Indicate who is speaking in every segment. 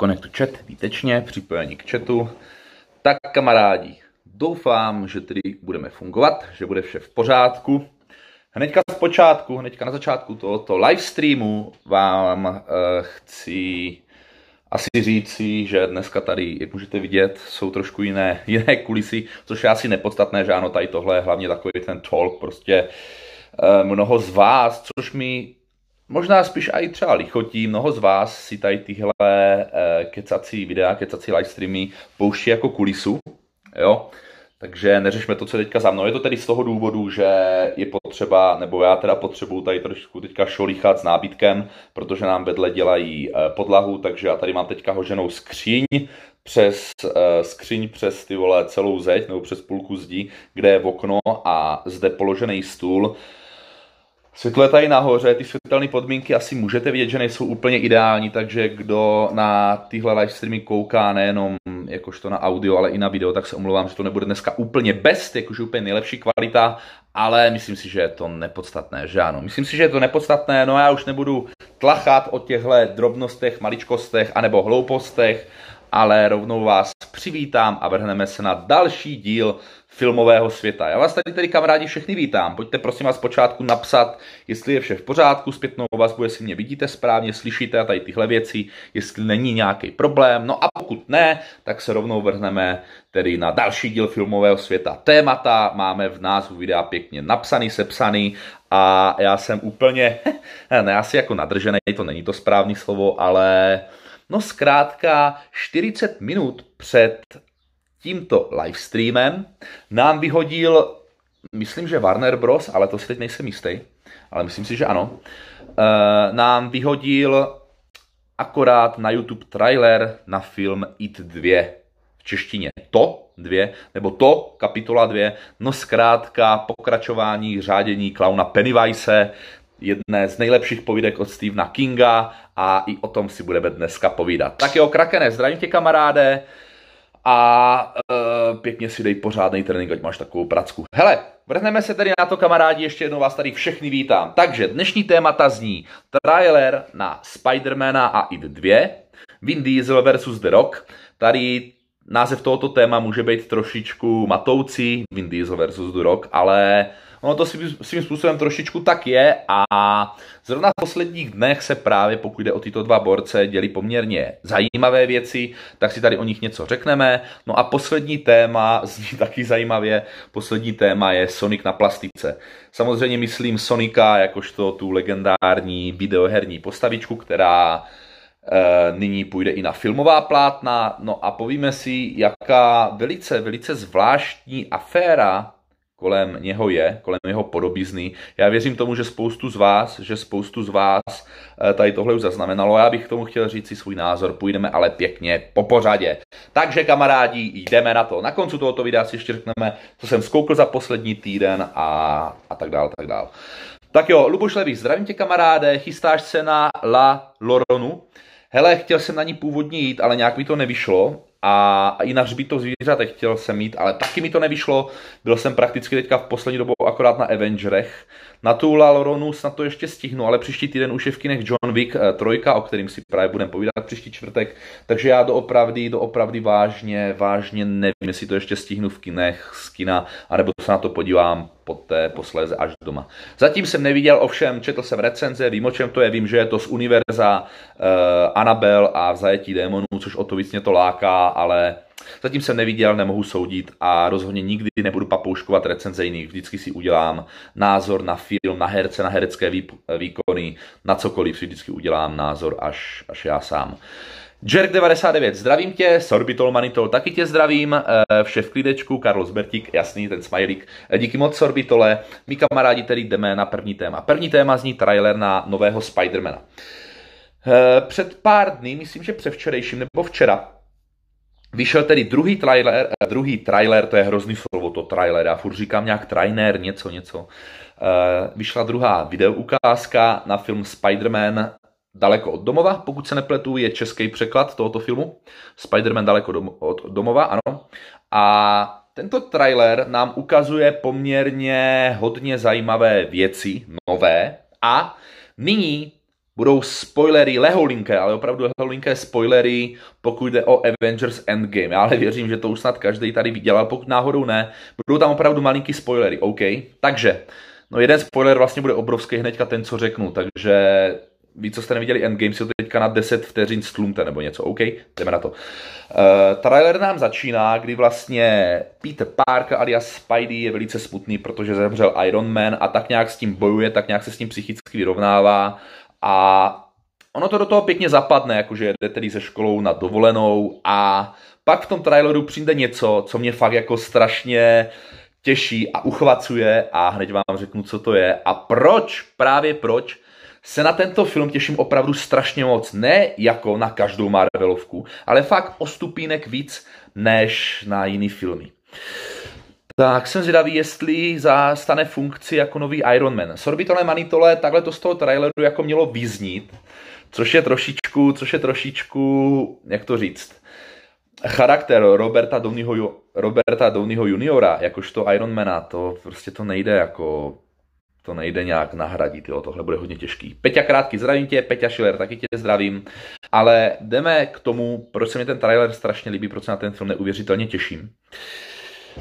Speaker 1: Connect to chat, výtečně, připojení k chatu. Tak kamarádi, doufám, že tedy budeme fungovat, že bude vše v pořádku. Hnedka z počátku, hnedka na začátku tohoto live streamu vám uh, chci asi říci, že dneska tady, jak můžete vidět, jsou trošku jiné, jiné kulisy, což je asi nepodstatné, že ano, tady tohle je hlavně takový ten talk, prostě uh, mnoho z vás, což mi možná spíš i třeba lichotí, mnoho z vás si tady tyhle uh, kecací videa, kecací livestreamy pouští jako kulisu, jo, takže neřešme to, co teďka za mnou. Je to tedy z toho důvodu, že je potřeba, nebo já teda potřebuju tady trošku teďka šolíchat s nábytkem, protože nám vedle dělají eh, podlahu, takže já tady mám teďka hoženou skříň přes eh, skříň přes ty vole celou zeď nebo přes půlku zdi, kde je okno a zde položený stůl Světlo je tady nahoře, ty světelné podmínky asi můžete vidět, že nejsou úplně ideální, takže kdo na tyhle live streamy kouká nejenom jakožto na audio, ale i na video, tak se omlouvám, že to nebude dneska úplně best, jakože úplně nejlepší kvalita, ale myslím si, že je to nepodstatné, že ano. Myslím si, že je to nepodstatné, no já už nebudu tlachat o těchto drobnostech, maličkostech anebo hloupostech, ale rovnou vás přivítám a vrhneme se na další díl filmového světa. Já vás tady tedy kamarádi všechny vítám. Pojďte prosím vás počátku napsat, jestli je vše v pořádku, zpětnou vazbu, jestli mě vidíte správně, slyšíte a tady tyhle věci, jestli není nějaký problém. No a pokud ne, tak se rovnou vrhneme tedy na další díl filmového světa. Témata máme v názvu videa pěkně napsaný, sepsaný a já jsem úplně, ne asi jako nadržený, to není to správný slovo, ale no zkrátka 40 minut před tímto livestreamem nám vyhodil, myslím, že Warner Bros., ale to si teď nejsem jistý, ale myslím si, že ano, uh, nám vyhodil akorát na YouTube trailer na film IT 2 v češtině. To 2, nebo to kapitola 2, no zkrátka pokračování řádění klauna Pennywise, jedné z nejlepších povídek od Stephena Kinga a i o tom si budeme dneska povídat. Tak jo, Krakene, zdravím tě kamaráde, a uh, pěkně si dej pořádný trénink, ať máš takovou pracku. Hele, vrhneme se tedy na to, kamarádi, ještě jednou vás tady všechny vítám. Takže dnešní témata zní trailer na Spidermana a IT 2, Vin Diesel versus The Rock. Tady název tohoto téma může být trošičku matoucí, Vin Diesel versus The Rock, ale Ono to svým, svým způsobem trošičku tak je a zrovna v posledních dnech se právě, pokud jde o tyto dva borce, dělí poměrně zajímavé věci, tak si tady o nich něco řekneme. No a poslední téma, zní taky zajímavě, poslední téma je Sonic na plastice. Samozřejmě myslím Sonika jakožto tu legendární videoherní postavičku, která e, nyní půjde i na filmová plátna. No a povíme si, jaká velice, velice zvláštní aféra kolem něho je, kolem jeho podobizny. Já věřím tomu, že spoustu z vás, že spoustu z vás eh, tady tohle už zaznamenalo. Já bych k tomu chtěl říct si svůj názor, půjdeme ale pěkně po pořadě. Takže kamarádi, jdeme na to. Na konci tohoto videa si ještě řekneme, co jsem zkoukl za poslední týden a, a tak dál, tak dál. Tak jo, Luboš Levý, zdravím tě kamaráde, chystáš se na La Loronu? Hele, chtěl jsem na ní původně jít, ale nějak mi to nevyšlo a i na hřbítov zvířatech chtěl jsem mít, ale taky mi to nevyšlo. Byl jsem prakticky teďka v poslední dobou akorát na Avengerech. Na tu La Loronu snad to ještě stihnu, ale příští týden už je v kinech John Wick 3, eh, o kterým si právě budeme povídat příští čtvrtek. Takže já doopravdy, doopravdy vážně, vážně nevím, jestli to ještě stihnu v kinech z kina, anebo se na to podívám poté posléze až doma. Zatím jsem neviděl, ovšem četl jsem recenze, vím o čem to je, vím, že je to z univerza uh, Anabel a v zajetí démonů, což o to víc mě to láká, ale zatím jsem neviděl, nemohu soudit a rozhodně nikdy nebudu papouškovat recenze jiných. Vždycky si udělám názor na film, na herce, na herecké výkony, na cokoliv si vždycky udělám názor až, až já sám. Jerk99, zdravím tě, Sorbitol Manitol, taky tě zdravím, eh, vše v klidečku, Carlos Bertik, jasný, ten smajlík, eh, díky moc Sorbitole, my kamarádi tedy jdeme na první téma. První téma zní trailer na nového Spidermana. Eh, před pár dny, myslím, že převčerejším nebo včera, Vyšel tedy druhý trailer, druhý trailer, to je hrozný slovo, to trailer, já furt říkám nějak trainer, něco, něco. Vyšla druhá videoukázka na film Spider-Man Daleko od domova, pokud se nepletu, je český překlad tohoto filmu. Spider-Man daleko dom- od domova, ano. A tento trailer nám ukazuje poměrně hodně zajímavé věci, nové. A nyní budou spoilery, leholinké, ale opravdu leholinké spoilery, pokud jde o Avengers Endgame. Já ale věřím, že to už snad každý tady viděl, ale pokud náhodou ne, budou tam opravdu malinký spoilery, OK? Takže, no jeden spoiler vlastně bude obrovský hnedka ten, co řeknu, takže vy, co jste neviděli Endgame, si to teďka na 10 vteřin stlumte nebo něco, OK? Jdeme na to. Uh, trailer nám začíná, kdy vlastně Peter Parker alias Spidey je velice smutný, protože zemřel Iron Man a tak nějak s tím bojuje, tak nějak se s tím psychicky vyrovnává a ono to do toho pěkně zapadne, jakože jede tedy se školou na dovolenou a pak v tom traileru přijde něco, co mě fakt jako strašně těší a uchvacuje a hned vám řeknu, co to je a proč, právě proč se na tento film těším opravdu strašně moc. Ne jako na každou Marvelovku, ale fakt o stupínek víc než na jiný filmy. Tak jsem zvědavý, jestli zastane funkci jako nový Iron Man. Sorbitole Manitole, takhle to z toho traileru jako mělo vyznít, což je trošičku, což je trošičku, jak to říct, charakter Roberta Downeyho, Roberta Downeyho juniora, jakožto Ironmana, to prostě to nejde jako to nejde nějak nahradit, jo, tohle bude hodně těžký. Peťa Krátký, zdravím tě, Peťa Schiller, taky tě zdravím, ale jdeme k tomu, proč se mi ten trailer strašně líbí, proč se na ten film neuvěřitelně těším.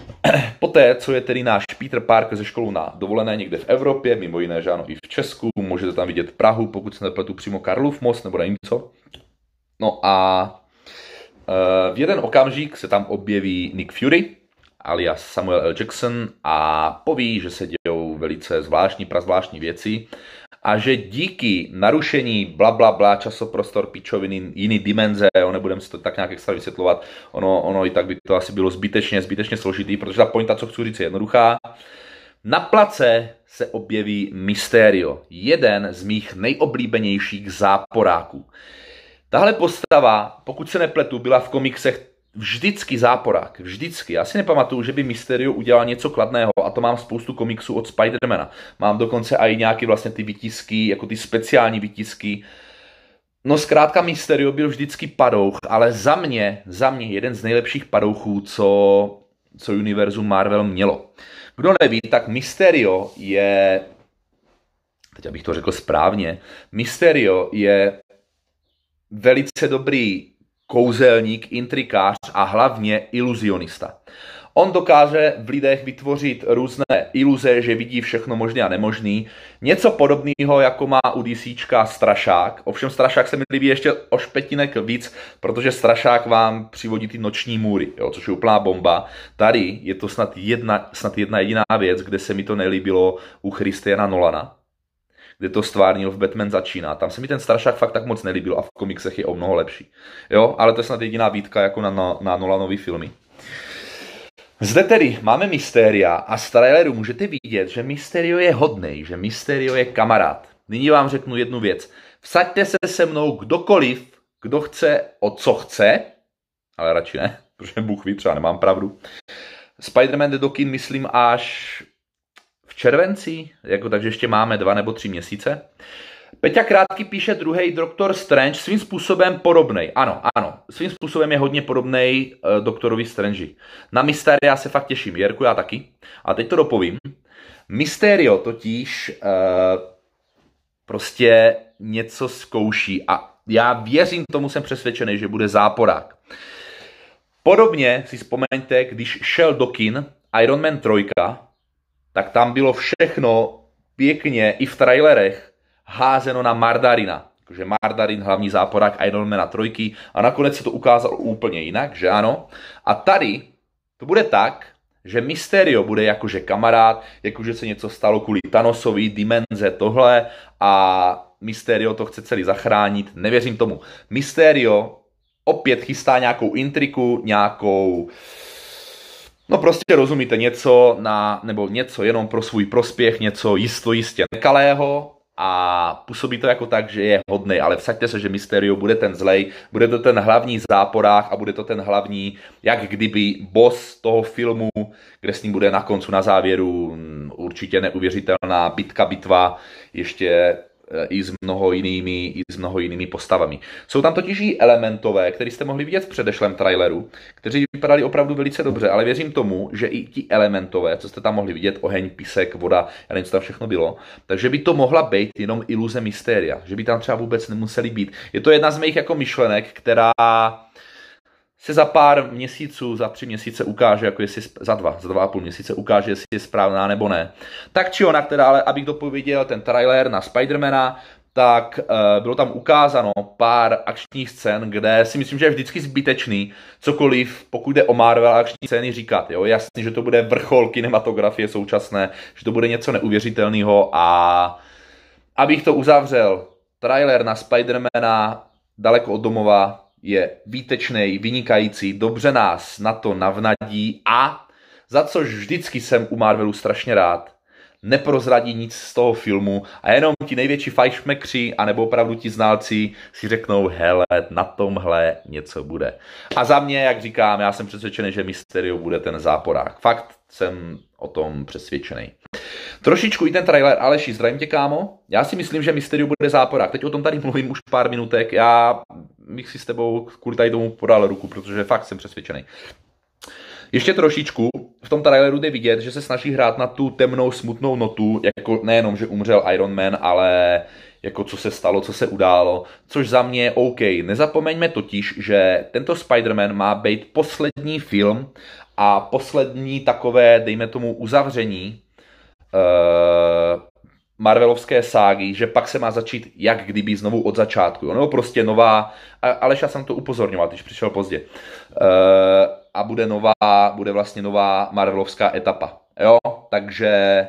Speaker 1: Poté, co je tedy náš Peter Parker ze školu na dovolené někde v Evropě, mimo jiné, že ano, i v Česku, můžete tam vidět Prahu, pokud se nepletu přímo Karlův most, nebo nevím co. No a eh, v jeden okamžik se tam objeví Nick Fury, alias Samuel L. Jackson a poví, že se dějou velice zvláštní, prazvláštní věci a že díky narušení bla bla bla časoprostor pičoviny jiný dimenze, jo, nebudeme si to tak nějak extra vysvětlovat, ono, ono i tak by to asi bylo zbytečně, zbytečně složitý, protože ta pointa, co chci říct, je jednoduchá. Na place se objeví Mysterio, jeden z mých nejoblíbenějších záporáků. Tahle postava, pokud se nepletu, byla v komiksech vždycky záporák, vždycky. Já si nepamatuju, že by Mysterio udělal něco kladného a to mám spoustu komiksů od Spidermana. Mám dokonce i nějaký vlastně ty vytisky, jako ty speciální vytisky. No zkrátka Mysterio byl vždycky padouch, ale za mě, za mě jeden z nejlepších padouchů, co, co univerzum Marvel mělo. Kdo neví, tak Mysterio je, teď abych to řekl správně, Mysterio je velice dobrý kouzelník, intrikář a hlavně iluzionista. On dokáže v lidech vytvořit různé iluze, že vidí všechno možné a nemožný. Něco podobného, jako má u DC Strašák. Ovšem Strašák se mi líbí ještě o špetinek víc, protože Strašák vám přivodí ty noční můry, jo, což je úplná bomba. Tady je to snad jedna, snad jedna jediná věc, kde se mi to nelíbilo u Christiana Nolana kde to stvárnil v Batman začíná. Tam se mi ten Strašák fakt tak moc nelíbil a v komiksech je o mnoho lepší. Jo, ale to je snad jediná výtka jako na, na, na Nolanový filmy. Zde tedy máme Mysteria a z traileru můžete vidět, že Mysterio je hodnej, že Mysterio je kamarád. Nyní vám řeknu jednu věc. Vsaďte se se mnou kdokoliv, kdo chce o co chce, ale radši ne, protože Bůh ví, třeba nemám pravdu. Spider-Man jde do kin, myslím, až červenci, jako, takže ještě máme dva nebo tři měsíce. Peťa Krátký píše druhý Doktor Strange svým způsobem podobný. Ano, ano, svým způsobem je hodně podobný uh, doktorovi Strange. Na Mysteria se fakt těším, Jerku já taky. A teď to dopovím. Mysterio totiž uh, prostě něco zkouší a já věřím tomu, jsem přesvědčený, že bude záporák. Podobně si vzpomeňte, když šel do kin Iron Man 3, tak tam bylo všechno pěkně i v trailerech házeno na Mardarina. Takže Mardarin, hlavní záporák Ironmana trojky a nakonec se to ukázalo úplně jinak, že ano. A tady to bude tak, že Mysterio bude jakože kamarád, jakože se něco stalo kvůli Thanosovi, dimenze, tohle a Mysterio to chce celý zachránit. Nevěřím tomu. Mysterio opět chystá nějakou intriku, nějakou No prostě rozumíte, něco na, nebo něco jenom pro svůj prospěch, něco jisto jistě nekalého a působí to jako tak, že je hodný, ale vsaďte se, že Mysterio bude ten zlej, bude to ten hlavní záporák a bude to ten hlavní, jak kdyby boss toho filmu, kde s ním bude na koncu, na závěru mm, určitě neuvěřitelná bitka, bitva, ještě i s mnoho jinými, i s mnoho jinými postavami. Jsou tam totiž i elementové, které jste mohli vidět v předešlém traileru, kteří vypadali opravdu velice dobře, ale věřím tomu, že i ti elementové, co jste tam mohli vidět, oheň, písek, voda, já nevím, co tam všechno bylo, takže by to mohla být jenom iluze mystéria, že by tam třeba vůbec nemuseli být. Je to jedna z mých jako myšlenek, která se za pár měsíců, za tři měsíce ukáže, jako jestli, za dva, za dva a půl měsíce ukáže, jestli je správná nebo ne. Tak či onak teda, ale abych dopověděl ten trailer na Spidermana, tak uh, bylo tam ukázáno pár akčních scén, kde si myslím, že je vždycky zbytečný cokoliv, pokud jde o Marvel akční scény, říkat. Jo? Jasně, že to bude vrchol kinematografie současné, že to bude něco neuvěřitelného a abych to uzavřel, trailer na Spidermana daleko od domova je výtečný, vynikající, dobře nás na to navnadí a za což vždycky jsem u Marvelu strašně rád, neprozradí nic z toho filmu a jenom ti největší fajšmekři anebo opravdu ti znalci si řeknou, hele, na tomhle něco bude. A za mě, jak říkám, já jsem přesvědčený, že Mysterio bude ten záporák. Fakt jsem o tom přesvědčený. Trošičku i ten trailer, Aleši, zdravím tě, kámo. Já si myslím, že Mysterio bude záporák. Teď o tom tady mluvím už pár minutek. Já bych si s tebou kvůli tady tomu podal ruku, protože fakt jsem přesvědčený. Ještě trošičku, v tom traileru jde vidět, že se snaží hrát na tu temnou, smutnou notu, jako nejenom, že umřel Iron Man, ale jako co se stalo, co se událo, což za mě je OK. Nezapomeňme totiž, že tento Spider-Man má být poslední film a poslední takové, dejme tomu, uzavření uh, Marvelovské ságy, že pak se má začít jak kdyby znovu od začátku. Nebo prostě nová, ale já jsem to upozorňoval, když přišel pozdě. Uh, a bude nová, bude vlastně nová Marvelovská etapa. Jo, takže,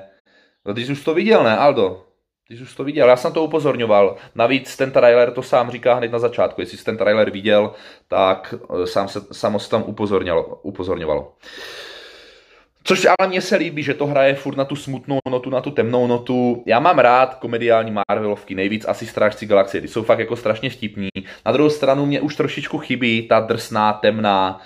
Speaker 1: no ty jsi už to viděl, ne, Aldo? Ty jsi už to viděl, já jsem to upozorňoval. Navíc ten trailer to sám říká hned na začátku. Jestli jsi ten trailer viděl, tak eh, sám se, samo se tam upozorňovalo. upozorňovalo. Což ale mně se líbí, že to hraje furt na tu smutnou notu, na tu temnou notu. Já mám rád komediální Marvelovky, nejvíc asi Strážci galaxie, ty jsou fakt jako strašně vtipní. Na druhou stranu mě už trošičku chybí ta drsná, temná,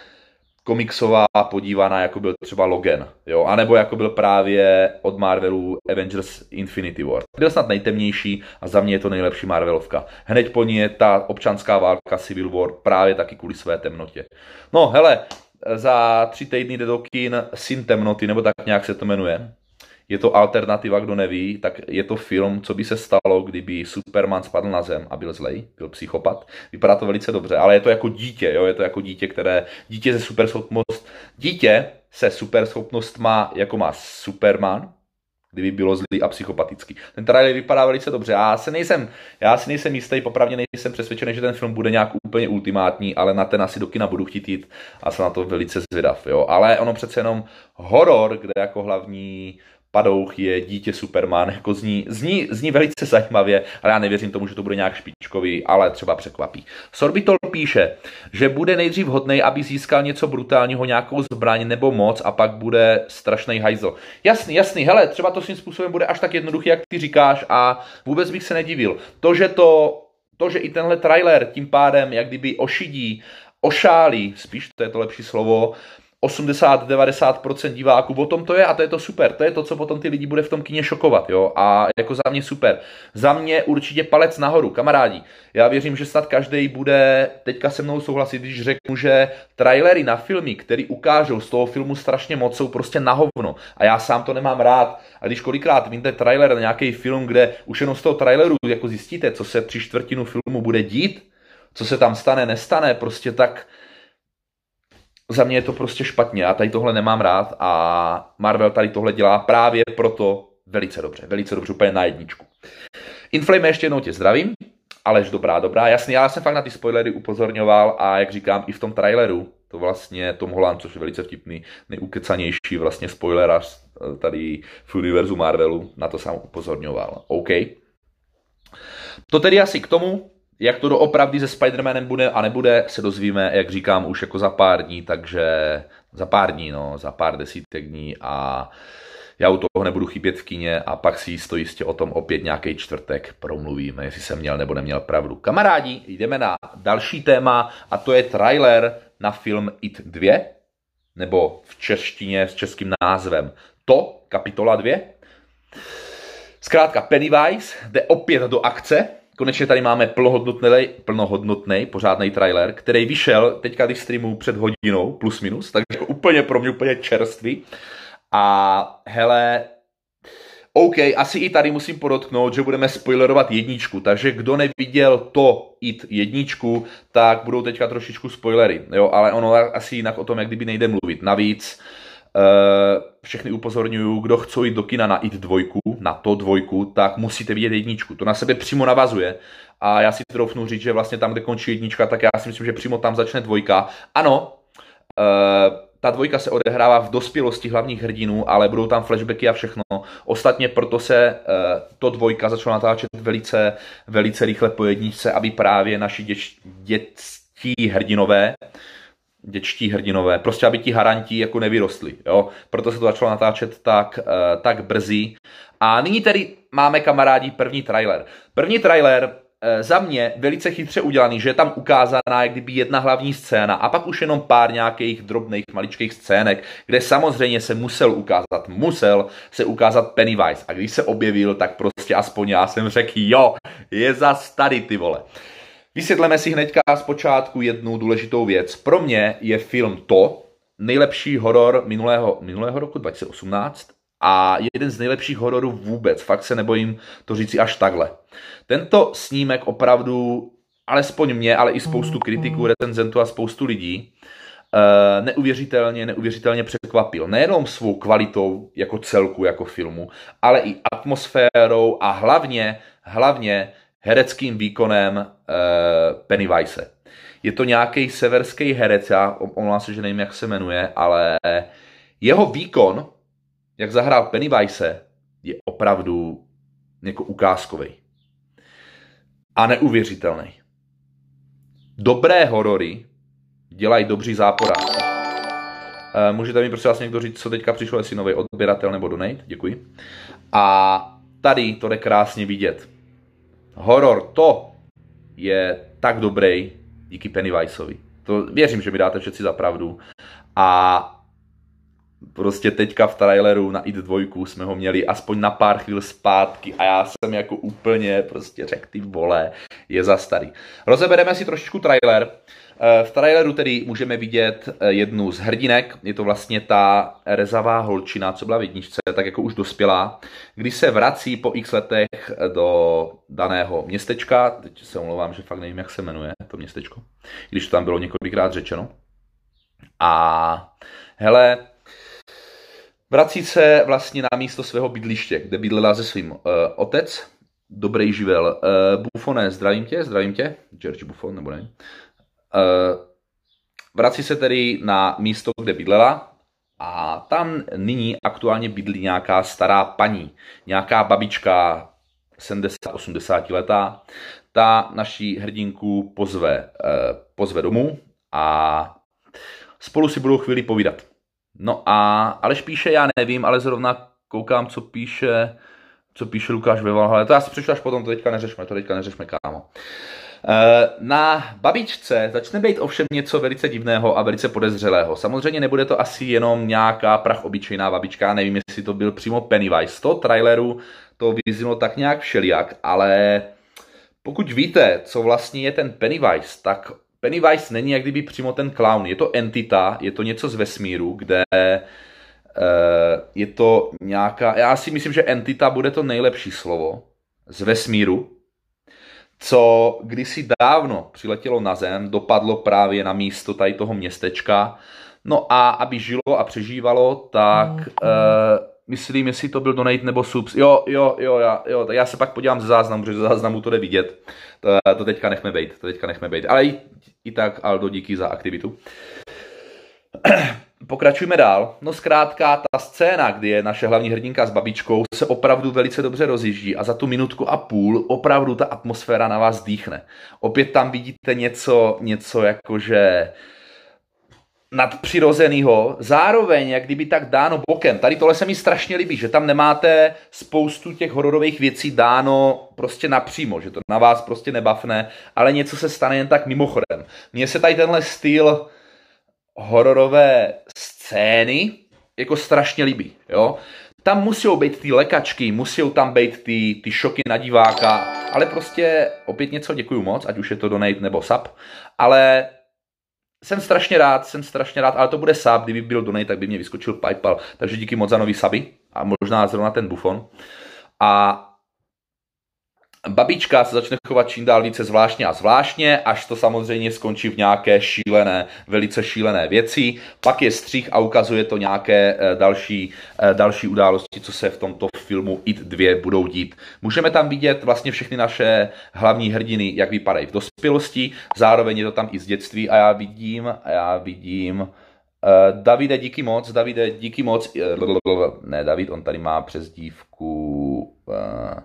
Speaker 1: komiksová podívaná, jako byl třeba Logan, jo, anebo jako byl právě od Marvelu Avengers Infinity War. Byl snad nejtemnější a za mě je to nejlepší Marvelovka. Hned po ní je ta občanská válka Civil War právě taky kvůli své temnotě. No, hele, za tři týdny jde do kin Syn temnoty, nebo tak nějak se to jmenuje. Je to alternativa, kdo neví, tak je to film, co by se stalo, kdyby Superman spadl na zem a byl zlej, byl psychopat. Vypadá to velice dobře, ale je to jako dítě, jo? je to jako dítě, které, dítě se superschopnost, dítě se má, jako má Superman, kdyby bylo zlý a psychopatický. Ten trailer vypadá velice dobře. Já se nejsem, já si nejsem jistý, popravdě nejsem přesvědčený, že ten film bude nějak úplně ultimátní, ale na ten asi do kina budu chtít jít a jsem na to velice zvědav. Jo. Ale ono přece jenom horor, kde jako hlavní Padouch je dítě Superman, jako zní, zní, zní velice zajímavě, ale já nevěřím tomu, že to bude nějak špičkový, ale třeba překvapí. Sorbitol píše, že bude nejdřív hodnej, aby získal něco brutálního, nějakou zbraň nebo moc a pak bude strašný hajzl. Jasný, jasný, hele, třeba to svým způsobem bude až tak jednoduchý, jak ty říkáš a vůbec bych se nedivil. To, že to, to, že i tenhle trailer tím pádem jak kdyby ošidí ošálí, spíš to je to lepší slovo, 80-90% diváků, o tom to je a to je to super, to je to, co potom ty lidi bude v tom kině šokovat, jo, a jako za mě super. Za mě určitě palec nahoru, kamarádi. Já věřím, že snad každý bude teďka se mnou souhlasit, když řeknu, že trailery na filmy, který ukážou z toho filmu strašně moc, jsou prostě na hovno. A já sám to nemám rád. A když kolikrát vidíte trailer na nějaký film, kde už jenom z toho traileru jako zjistíte, co se tři čtvrtinu filmu bude dít, co se tam stane, nestane, prostě tak za mě je to prostě špatně. Já tady tohle nemám rád a Marvel tady tohle dělá právě proto velice dobře. Velice dobře, úplně na jedničku. Inflame ještě jednou tě zdravím. Alež dobrá, dobrá. Jasně, já jsem fakt na ty spoilery upozorňoval a jak říkám, i v tom traileru, to vlastně Tom Holland, což je velice vtipný, nejukecanější vlastně spoilerař tady v univerzu Marvelu, na to sám upozorňoval. OK. To tedy asi k tomu, jak to doopravdy se Spider-Manem bude a nebude, se dozvíme, jak říkám, už jako za pár dní, takže za pár dní, no, za pár desítek dní a já u toho nebudu chybět v kině a pak si jisto jistě o tom opět nějaký čtvrtek promluvíme, jestli jsem měl nebo neměl pravdu. Kamarádi, jdeme na další téma a to je trailer na film It 2, nebo v češtině s českým názvem To, kapitola 2. Zkrátka Pennywise jde opět do akce, Konečně tady máme plnohodnotný, plnohodnotný pořádný trailer, který vyšel teďka, když streamu před hodinou, plus minus, takže úplně pro mě úplně čerstvý. A hele, OK, asi i tady musím podotknout, že budeme spoilerovat jedničku, takže kdo neviděl to IT jedničku, tak budou teďka trošičku spoilery, jo, ale ono asi jinak o tom, jak kdyby nejde mluvit. Navíc, Uh, všechny upozorňuju, kdo chce jít do kina na IT dvojku, na to dvojku, tak musíte vidět jedničku. To na sebe přímo navazuje. A já si troufnu říct, že vlastně tam, kde končí jednička, tak já si myslím, že přímo tam začne dvojka. Ano, uh, ta dvojka se odehrává v dospělosti hlavních hrdinů, ale budou tam flashbacky a všechno. Ostatně proto se uh, to dvojka začala natáčet velice, velice rychle po jedničce, aby právě naši děč, dětstí hrdinové děčtí hrdinové, prostě aby ti haranti jako nevyrostli, jo. Proto se to začalo natáčet tak, uh, tak brzy. A nyní tedy máme kamarádi první trailer. První trailer uh, za mě velice chytře udělaný, že je tam ukázaná jak kdyby jedna hlavní scéna a pak už jenom pár nějakých drobných maličkých scének, kde samozřejmě se musel ukázat, musel se ukázat Pennywise. A když se objevil, tak prostě aspoň já jsem řekl, jo, je za tady ty vole. Vysvětleme si hnedka zpočátku jednu důležitou věc. Pro mě je film to, nejlepší horor minulého, minulého roku 2018 a jeden z nejlepších hororů vůbec. Fakt se nebojím to říci až takhle. Tento snímek opravdu, alespoň mě, ale i spoustu kritiků, recenzentů a spoustu lidí, Uh, neuvěřitelně, neuvěřitelně překvapil. Nejenom svou kvalitou jako celku, jako filmu, ale i atmosférou a hlavně, hlavně hereckým výkonem uh, Pennywise. Je to nějaký severský herec, já omlouvám se, že nevím, jak se jmenuje, ale jeho výkon, jak zahrál Pennywise, je opravdu jako ukázkový. A neuvěřitelný. Dobré horory dělají dobří záporáci. Uh, můžete mi prosím vás někdo říct, co teďka přišlo, jestli nový odběratel nebo donate? Děkuji. A tady to jde krásně vidět horor to je tak dobrý díky Pennywiseovi. To věřím, že mi dáte všetci za pravdu. A prostě teďka v traileru na IT 2 jsme ho měli aspoň na pár chvíl zpátky a já jsem jako úplně prostě řekl ty vole, je za starý. Rozebereme si trošičku trailer. Eh, v traileru tedy můžeme vidět eh, jednu z hrdinek, je to vlastně ta rezavá holčina, co byla v jedničce, tak jako už dospělá, kdy se vrací po x letech do daného městečka, teď se omlouvám, že fakt nevím, jak se jmenuje to městečko, když to tam bylo několikrát řečeno. A hele, vrací se vlastně na místo svého bydliště, kde bydlela se svým uh, otec, dobrý živel. Uh, Buffone, zdravím tě, zdravím tě, George Buffon, nebo ne? Eh, vrací se tedy na místo, kde bydlela a tam nyní aktuálně bydlí nějaká stará paní, nějaká babička 70-80 letá. Ta naší hrdinku pozve, eh, pozve domů a spolu si budou chvíli povídat. No a Aleš píše, já nevím, ale zrovna koukám, co píše, co píše Lukáš ve Valhale. To já si přečtu až potom, to teďka neřešme, to teďka neřešme, kámo. Eh, na babičce začne být ovšem něco velice divného a velice podezřelého. Samozřejmě nebude to asi jenom nějaká prach obyčejná babička, nevím, jestli to byl přímo Pennywise. Toho traileru to vyznělo tak nějak všelijak, ale pokud víte, co vlastně je ten Pennywise, tak Pennywise není jak kdyby přímo ten clown. Je to entita, je to něco z vesmíru, kde eh, je to nějaká, já si myslím, že entita bude to nejlepší slovo z vesmíru, co kdysi dávno přiletělo na Zem, dopadlo právě na místo tady toho městečka. No a aby žilo a přežívalo, tak mm. Myslím, jestli to byl Donate nebo Subs. Jo, jo, jo, já, jo, tak já se pak podívám ze záznamu, protože ze záznamu to jde vidět. To, to teďka nechme být, to teďka nechme být. Ale i, i tak, Aldo, díky za aktivitu. Pokračujeme dál. No zkrátka ta scéna, kdy je naše hlavní hrdinka s babičkou, se opravdu velice dobře rozjíždí a za tu minutku a půl opravdu ta atmosféra na vás dýchne. Opět tam vidíte něco, něco jakože nadpřirozenýho, zároveň jak kdyby tak dáno bokem. Tady tohle se mi strašně líbí, že tam nemáte spoustu těch hororových věcí dáno prostě napřímo, že to na vás prostě nebavne, ale něco se stane jen tak mimochodem. Mně se tady tenhle styl hororové scény jako strašně líbí, jo. tam musí být ty lekačky, musí tam být ty, ty šoky na diváka, ale prostě opět něco děkuju moc, ať už je to donate nebo sub, ale jsem strašně rád, jsem strašně rád, ale to bude sub, kdyby byl donate, tak by mě vyskočil Paypal, takže díky moc za nový suby a možná zrovna ten bufon. A Babička se začne chovat čím dál více zvláštně a zvláštně, až to samozřejmě skončí v nějaké šílené, velice šílené věci. Pak je střih a ukazuje to nějaké eh, další, eh, další události, co se v tomto filmu IT 2 budou dít. Můžeme tam vidět vlastně všechny naše hlavní hrdiny, jak vypadají v dospělosti, zároveň je to tam i z dětství a já vidím, a já vidím, Uh, Davide, díky moc, Davide, díky moc, ne, David, on tady má přezdívku, přes dívku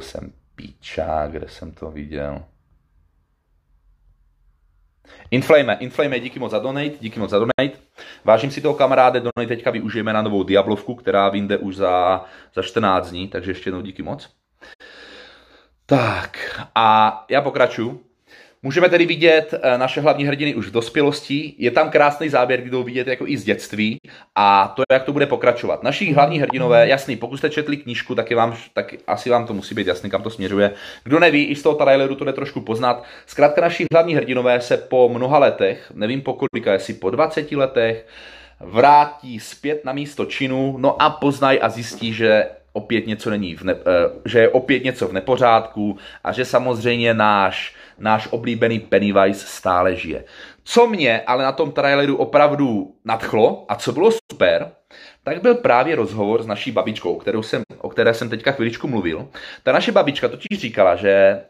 Speaker 1: jsem píča, kde jsem to viděl. Inflame, Inflame, díky moc za donate, díky moc za donate. Vážím si toho kamaráde, donate teďka využijeme na novou Diablovku, která vyjde už za, za 14 dní, takže ještě jednou díky moc. Tak a já pokračuju. Můžeme tedy vidět eh, naše hlavní hrdiny už v dospělosti. Je tam krásný záběr, kdy jdou vidět jako i z dětství a to, jak to bude pokračovat. Naši hlavní hrdinové, jasný, pokud jste četli knížku, tak, je vám, tak asi vám to musí být jasný, kam to směřuje. Kdo neví, i z toho traileru to jde trošku poznat. Zkrátka naši hlavní hrdinové se po mnoha letech, nevím po kolika, jestli po 20 letech, vrátí zpět na místo činu, no a poznají a zjistí, že opět něco není v ne, eh, že je opět něco v nepořádku a že samozřejmě náš náš oblíbený Pennywise stále žije. Co mě ale na tom traileru opravdu nadchlo a co bylo super, tak byl právě rozhovor s naší babičkou, kterou jsem, o které jsem teďka chviličku mluvil. Ta naše babička totiž říkala, že e,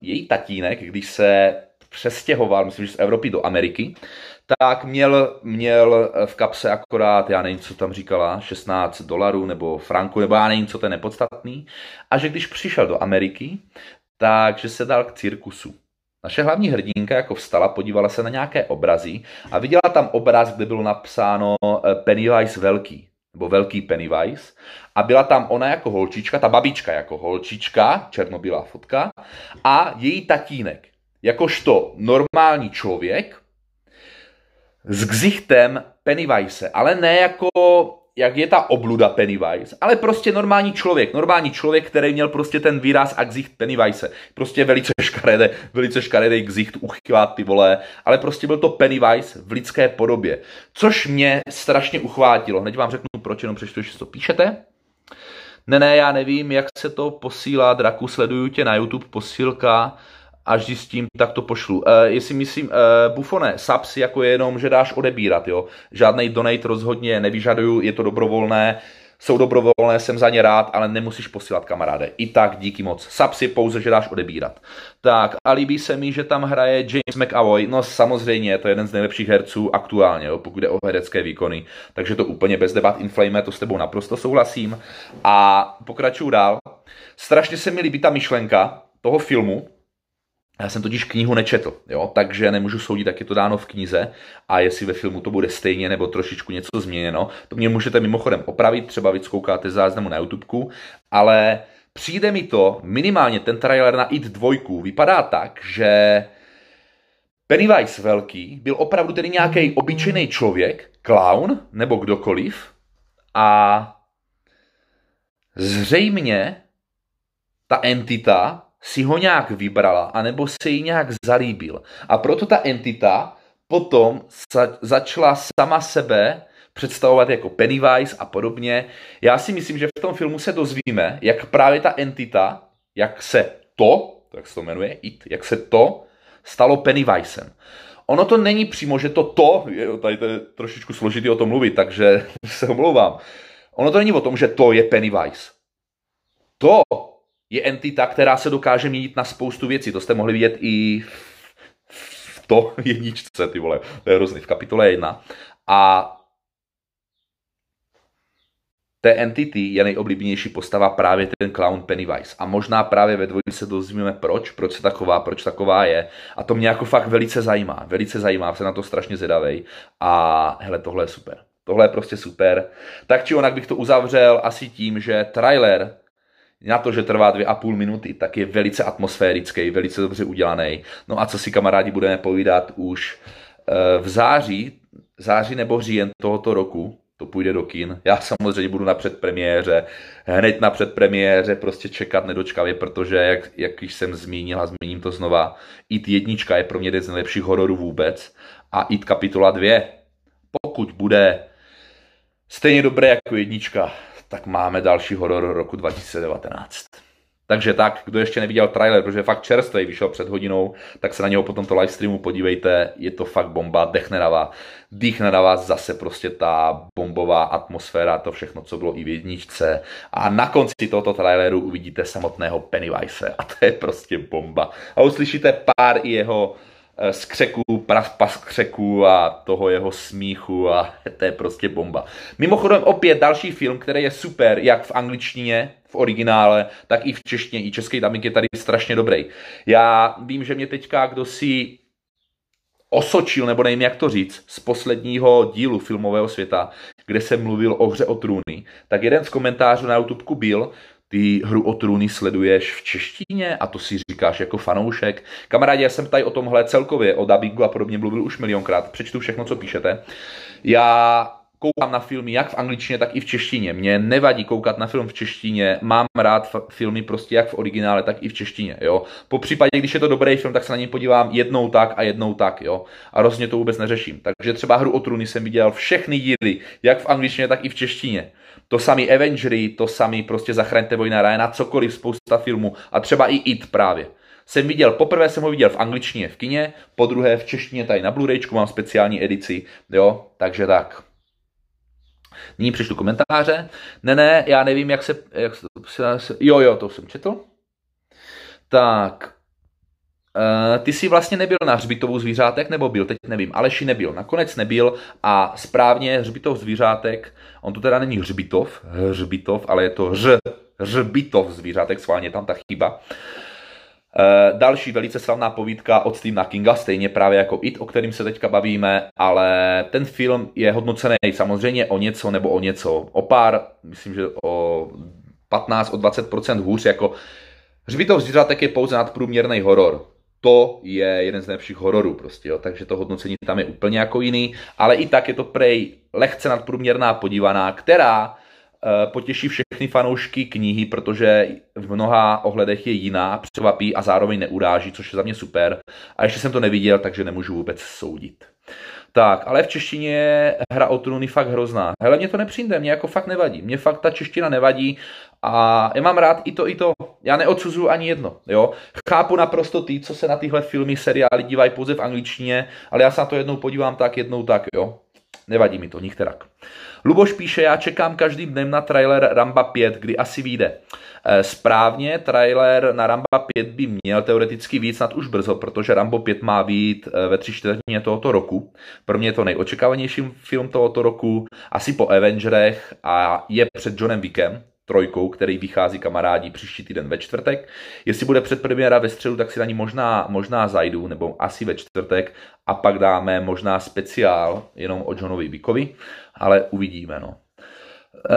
Speaker 1: její tatínek, když se přestěhoval, myslím, že z Evropy do Ameriky, tak měl, měl v kapse akorát, já nevím, co tam říkala, 16 dolarů nebo franku, nebo já nevím, co to je nepodstatný. A že když přišel do Ameriky, takže se dal k cirkusu. Naše hlavní hrdinka jako vstala, podívala se na nějaké obrazy a viděla tam obraz, kde bylo napsáno eh, Pennywise velký, nebo velký Pennywise. A byla tam ona jako holčička, ta babička jako holčička, černobílá fotka, a její tatínek, jakožto normální člověk, s gzichtem Pennywise, ale ne jako jak je ta obluda Pennywise, ale prostě normální člověk, normální člověk, který měl prostě ten výraz a gzicht Pennywise. Prostě velice škaredé, velice škaredý gzicht, uchylát ty vole, ale prostě byl to Pennywise v lidské podobě. Což mě strašně uchvátilo. Hned vám řeknu proč, jenom přečtu, že to píšete. Ne, ne, já nevím, jak se to posílá, Draku, sleduju tě na YouTube, posílka, až zjistím, tak to pošlu. Uh, jestli myslím, uh, bufone, subs jako je jenom, že dáš odebírat, jo. Žádný donate rozhodně nevyžaduju, je to dobrovolné, jsou dobrovolné, jsem za ně rád, ale nemusíš posílat kamaráde. I tak díky moc. Subs je pouze, že dáš odebírat. Tak a líbí se mi, že tam hraje James McAvoy. No samozřejmě, to je jeden z nejlepších herců aktuálně, jo, pokud jde o herecké výkony. Takže to úplně bez debat Inflame, to s tebou naprosto souhlasím. A pokračuju dál. Strašně se mi líbí ta myšlenka toho filmu, já jsem totiž knihu nečetl, jo, takže nemůžu soudit, jak je to dáno v knize a jestli ve filmu to bude stejně nebo trošičku něco změněno. To mě můžete mimochodem opravit, třeba vy zkoukáte záznamu na YouTubeku, ale přijde mi to, minimálně ten trailer na IT 2 vypadá tak, že Pennywise velký byl opravdu tedy nějaký obyčejný člověk, clown nebo kdokoliv a zřejmě ta entita si ho nějak vybrala, anebo se jí nějak zalíbil. A proto ta entita potom za, začala sama sebe představovat jako Pennywise a podobně. Já si myslím, že v tom filmu se dozvíme, jak právě ta entita, jak se to, tak se to jmenuje, it, jak se to stalo Pennywisem. Ono to není přímo, že to to, je, tady to je trošičku složitý o tom mluvit, takže se omlouvám. Ono to není o tom, že to je Pennywise. To je entita, která se dokáže měnit na spoustu věcí. To jste mohli vidět i v to jedničce, ty vole, to je hrozný, v kapitole 1. A té entity je nejoblíbenější postava právě ten clown Pennywise. A možná právě ve dvojici se dozvíme proč, proč se taková, proč taková je. A to mě jako fakt velice zajímá. Velice zajímá, jsem na to strašně zvědavej. A hele, tohle je super. Tohle je prostě super. Tak či onak bych to uzavřel asi tím, že trailer na to, že trvá dvě a půl minuty, tak je velice atmosférický, velice dobře udělaný. No a co si kamarádi budeme povídat už eh, v září, září nebo říjen tohoto roku, to půjde do kin. Já samozřejmě budu na předpremiéře, hned na předpremiéře prostě čekat nedočkavě, protože jak, jak již jsem zmínil a zmíním to znova, IT jednička je pro mě jeden z nejlepších hororů vůbec a IT kapitola 2, pokud bude stejně dobré jako jednička, tak máme další horor roku 2019. Takže tak, kdo ještě neviděl trailer, protože je fakt čerstvý, vyšel před hodinou, tak se na něho po tomto live streamu podívejte, je to fakt bomba, dechne na vás, dýchne na vás zase prostě ta bombová atmosféra, to všechno, co bylo i v jedničce. A na konci tohoto traileru uvidíte samotného Pennywise a to je prostě bomba. A uslyšíte pár i jeho Eh, skřeků, paskřeků a toho jeho smíchu a to je prostě bomba. Mimochodem opět další film, který je super, jak v angličtině, v originále, tak i v češtině, i český dubbing je tady strašně dobrý. Já vím, že mě teďka kdo si osočil, nebo nevím jak to říct, z posledního dílu filmového světa, kde jsem mluvil o hře o trůny, tak jeden z komentářů na YouTube byl, ty hru o trůny sleduješ v češtině a to si říkáš jako fanoušek. Kamarádi, já jsem tady o tomhle celkově, o dubbingu a podobně mluvil už milionkrát, přečtu všechno, co píšete. Já koukám na filmy jak v angličtině, tak i v češtině. Mně nevadí koukat na film v češtině, mám rád filmy prostě jak v originále, tak i v češtině, jo. Po případě, když je to dobrý film, tak se na něj podívám jednou tak a jednou tak, jo. A rozhodně to vůbec neřeším. Takže třeba hru o trůny jsem viděl všechny díly, jak v angličtině, tak i v češtině. To samý Avengery, to samý prostě Zachraňte vojna Ryana, cokoliv, spousta filmů a třeba i It právě. Jsem viděl, poprvé jsem ho viděl v angličtině v kině, po druhé v češtině tady na Blu-rayčku, mám speciální edici, jo, takže tak. Nyní přečtu komentáře. Ne, ne, já nevím, jak se, jak se, jo, jo, to jsem četl. Tak, Uh, ty jsi vlastně nebyl na hřbitovou zvířátek, nebo byl, teď nevím, Aleši nebyl, nakonec nebyl a správně hřbitov zvířátek, on to teda není hřbitov, hřbitov, ale je to hř, hřbitov zvířátek, sválně tam ta chyba. Uh, další velice slavná povídka od Stephena Kinga, stejně právě jako It, o kterým se teďka bavíme, ale ten film je hodnocený samozřejmě o něco nebo o něco, o pár, myslím, že o 15, o 20% hůř, jako Hřbitov zvířátek je pouze nadprůměrný horor to je jeden z nejlepších hororů prostě, jo, takže to hodnocení tam je úplně jako jiný, ale i tak je to prej lehce nadprůměrná podívaná, která e, potěší všechny fanoušky knihy, protože v mnoha ohledech je jiná, převapí a zároveň neuráží, což je za mě super. A ještě jsem to neviděl, takže nemůžu vůbec soudit. Tak, ale v češtině je hra o trůny fakt hrozná. Hele, mě to nepřijde, mě jako fakt nevadí. Mě fakt ta čeština nevadí a já mám rád i to, i to. Já neodsuzuju ani jedno, jo. Chápu naprosto ty, co se na tyhle filmy, seriály dívají pouze v angličtině, ale já se na to jednou podívám tak, jednou tak, jo. Nevadí mi to, nikterak. Luboš píše, já čekám každým dnem na trailer Ramba 5, kdy asi vyjde. E, správně, trailer na Ramba 5 by měl teoreticky víc snad už brzo, protože Rambo 5 má být e, ve tři čtvrtině tohoto roku. Pro mě je to nejočekávanější film tohoto roku, asi po Avengerech a je před Johnem Wickem, trojkou, který vychází kamarádi příští týden ve čtvrtek. Jestli bude předpremiéra ve středu, tak si na ní možná, možná zajdu, nebo asi ve čtvrtek, a pak dáme možná speciál jenom o Johnovi Vickovi, ale uvidíme, no.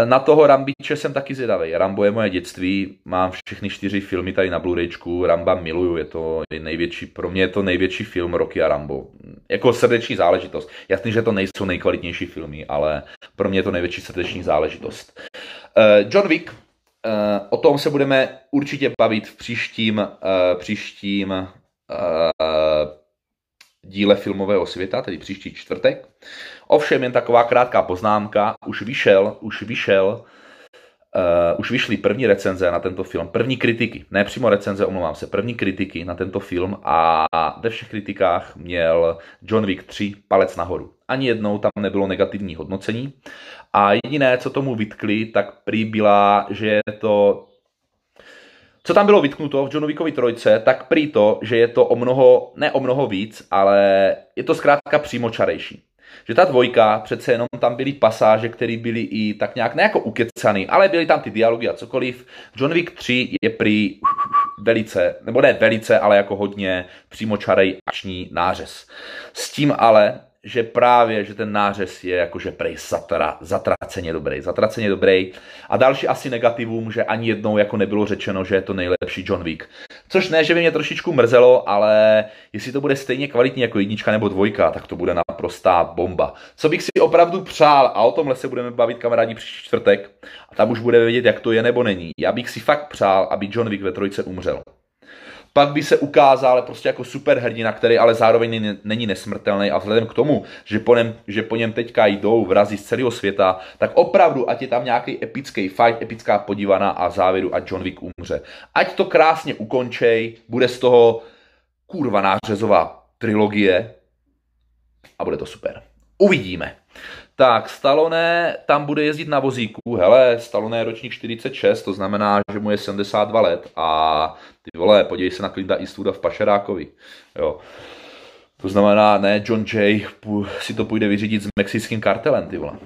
Speaker 1: Na toho Rambiče jsem taky zvědavý. Rambo je moje dětství, mám všechny čtyři filmy tady na Blu-rayčku, Ramba miluju, je to největší, pro mě je to největší film Rocky a Rambo. Jako srdeční záležitost. Jasný, že to nejsou nejkvalitnější filmy, ale pro mě je to největší srdeční záležitost. Uh, John Wick, uh, o tom se budeme určitě bavit v příštím, uh, příštím díle filmového světa, tedy příští čtvrtek. Ovšem jen taková krátká poznámka, už vyšel, už vyšel, uh, už vyšly první recenze na tento film, první kritiky, ne přímo recenze, omlouvám se, první kritiky na tento film a ve všech kritikách měl John Wick 3 palec nahoru. Ani jednou tam nebylo negativní hodnocení a jediné, co tomu vytkli, tak prý byla, že je to co tam bylo vytknuto v Johnu Wickovi trojce, tak prý to, že je to o mnoho, ne o mnoho víc, ale je to zkrátka přímočarejší. Že ta dvojka, přece jenom tam byly pasáže, které byly i tak nějak ne jako ukecany, ale byly tam ty dialogy a cokoliv. John Wick 3 je prý velice, nebo ne velice, ale jako hodně přímočarej akční nářez. S tím ale, že právě, že ten nářez je jakože prej zatra, zatraceně dobrý, zatraceně dobrý. A další asi negativum, že ani jednou jako nebylo řečeno, že je to nejlepší John Wick. Což ne, že by mě trošičku mrzelo, ale jestli to bude stejně kvalitní jako jednička nebo dvojka, tak to bude na naprostá bomba. Co bych si opravdu přál, a o tomhle se budeme bavit kamarádi příští čtvrtek, a tam už bude vědět, jak to je nebo není. Já bych si fakt přál, aby John Wick ve trojce umřel pak by se ukázal prostě jako superhrdina, který ale zároveň není nesmrtelný a vzhledem k tomu, že po něm, že po něm teďka jdou vrazy z celého světa, tak opravdu, ať je tam nějaký epický fight, epická podívaná a závěru a John Wick umře. Ať to krásně ukončej, bude z toho kurva nářezová trilogie a bude to super. Uvidíme. Tak, Stallone tam bude jezdit na vozíku. Hele, Stallone je ročník 46, to znamená, že mu je 72 let a ty vole, podívej se na Clinta Eastwooda v Pašerákovi. Jo. To znamená, ne, John Jay si to půjde vyřídit s mexickým kartelem, ty vole.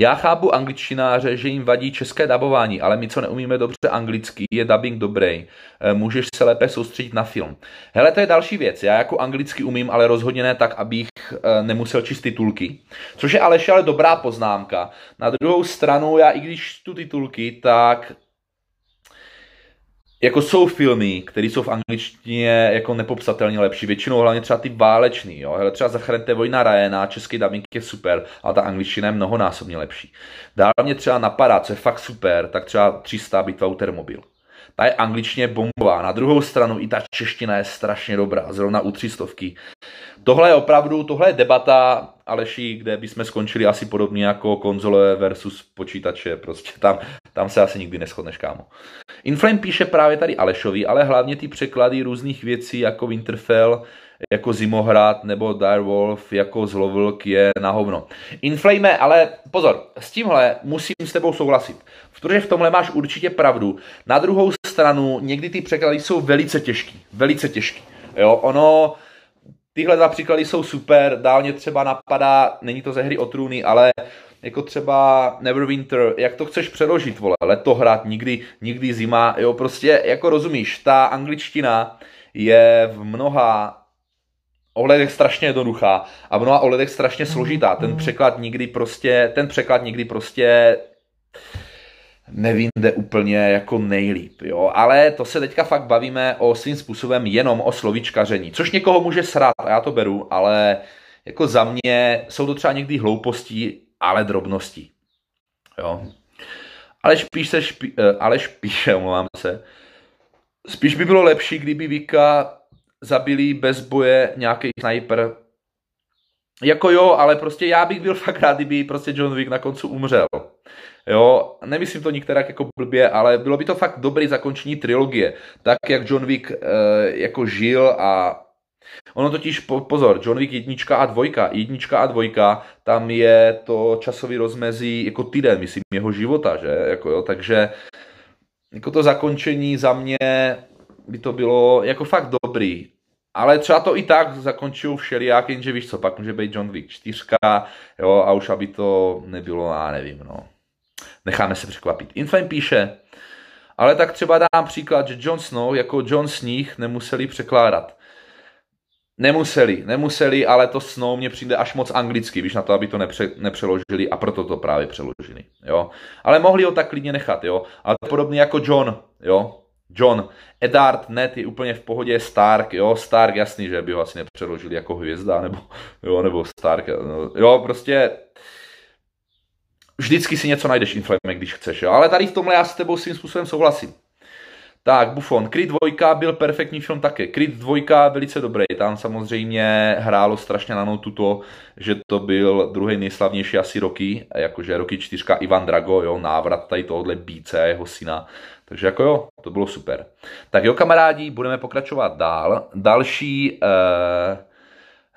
Speaker 1: Já chápu angličtináře, že jim vadí české dabování, ale my, co neumíme dobře anglicky, je dubbing dobrý. Eh, můžeš se lépe soustředit na film. Hele, to je další věc. Já jako anglicky umím, ale rozhodně ne tak, abych eh, nemusel číst titulky. Což je ale ale dobrá poznámka. Na druhou stranu, já i když tu titulky, tak jako jsou filmy, které jsou v angličtině jako nepopsatelně lepší, většinou hlavně třeba ty válečný, jo, hele, třeba Zachránte vojna Ryana, český dubbing je super, ale ta angličtina je mnohonásobně lepší. Dál mě třeba napadá, co je fakt super, tak třeba 300 bitva u Termobil. Ta je angličtině bombová. Na druhou stranu i ta čeština je strašně dobrá, zrovna u třistovky. Tohle je opravdu, tohle je debata, Aleši, kde bychom skončili asi podobně jako konzole versus počítače, prostě tam, tam se asi nikdy neschodneš, kámo. Inflame píše právě tady Alešovi, ale hlavně ty překlady různých věcí jako Winterfell, jako Zimohrad nebo Direwolf jako Zlovlk je na hovno. Inflame, ale pozor, s tímhle musím s tebou souhlasit. Protože v tomhle máš určitě pravdu. Na druhou stranu, někdy ty překlady jsou velice těžký. Velice těžký. Jo, ono, tyhle dva příklady jsou super, dálně třeba napadá, není to ze hry o trůny, ale jako třeba Neverwinter, jak to chceš přeložit, vole, letohrad, nikdy, nikdy zima, jo, prostě, jako rozumíš, ta angličtina je v mnoha ohledech strašně jednoduchá a v mnoha ohledech strašně složitá. Ten překlad nikdy prostě, ten překlad nikdy prostě nevím, úplně jako nejlíp, jo. Ale to se teďka fakt bavíme o svým způsobem jenom o slovíčkaření, což někoho může srát a já to beru, ale jako za mě jsou to třeba někdy hlouposti, ale drobnosti, jo. Ale spíš se, špí, eh, ale spíše, omlouvám se, spíš by bylo lepší, kdyby Vika zabili bez boje nějaký sniper. Jako jo, ale prostě já bych byl fakt rád, kdyby prostě John Wick na koncu umřel. Jo, nemyslím to nikterak jako blbě, ale bylo by to fakt dobrý zakončení trilogie. Tak, jak John Wick e, jako žil a Ono totiž, pozor, John Wick jednička a dvojka, jednička a dvojka, tam je to časový rozmezí jako týden, myslím, jeho života, že, jako jo, takže jako to zakončení za mě by to bylo jako fakt dobrý. Ale třeba to i tak zakončil všelijak, jenže víš co, pak může být John Wick 4, jo, a už aby to nebylo, já nevím, no. Necháme se překvapit. Inflame píše, ale tak třeba dám příklad, že Jon Snow jako Jon Sníh nemuseli překládat. Nemuseli, nemuseli, ale to Snow mě přijde až moc anglicky, víš, na to, aby to nepře, nepřeložili a proto to právě přeložili, jo. Ale mohli ho tak klidně nechat, jo. Ale podobně jako John, jo. John, Edard, net je úplně v pohodě, Stark, jo, Stark, jasný, že by ho asi nepřeložili jako hvězda, nebo, jo, nebo Stark, no, jo, prostě vždycky si něco najdeš Inflame, když chceš, jo? ale tady v tomhle já s tebou svým způsobem souhlasím. Tak, Buffon. Creed 2 byl perfektní film také. Creed 2 velice dobrý. Tam samozřejmě hrálo strašně na notu to, že to byl druhý nejslavnější asi roky, jakože roky 4 Ivan Drago, jo, návrat tady tohohle bíce jeho syna. Takže jako jo, to bylo super. Tak jo, kamarádi, budeme pokračovat dál. Další eh,